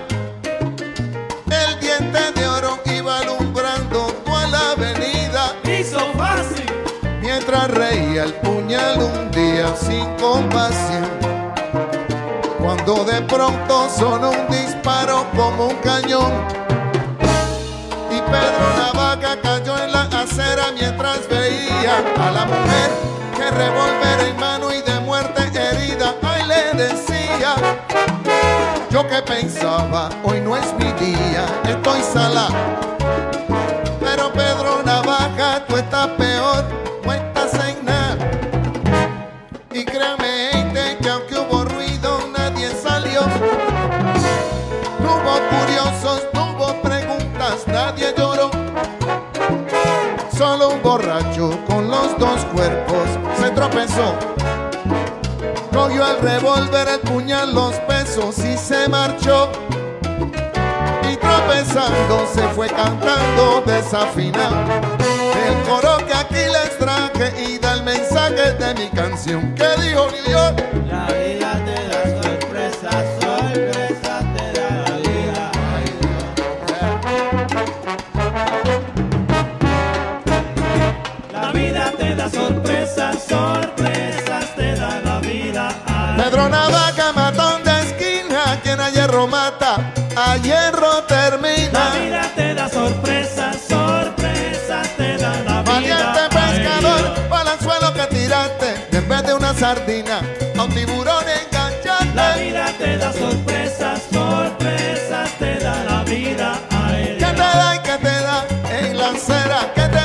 Un día sin compasión. Cuando de pronto sonó un disparo como un cañón. Y Pedro Navaja cayó en la acera mientras veía a la mujer que revólver en mano y de muerte herida. Ay, le decía. Yo que pensaba, hoy no es mi día, estoy sala. Cogió el revólver, el puñal, los pesos y se marchó. Y tropezando se fue cantando desafinado. El coro que aquí les traje y da el mensaje de mi canción que dijo New York. La vida hierro termina. La vida te da sorpresas, sorpresas te da la vida. Valiente pescador, balanzuelo que tiraste, en vez de una sardina, a un tiburón enganchaste. La vida te da sorpresas, sorpresas te da la vida. ¿Qué te da y qué te da en la acera? ¿Qué te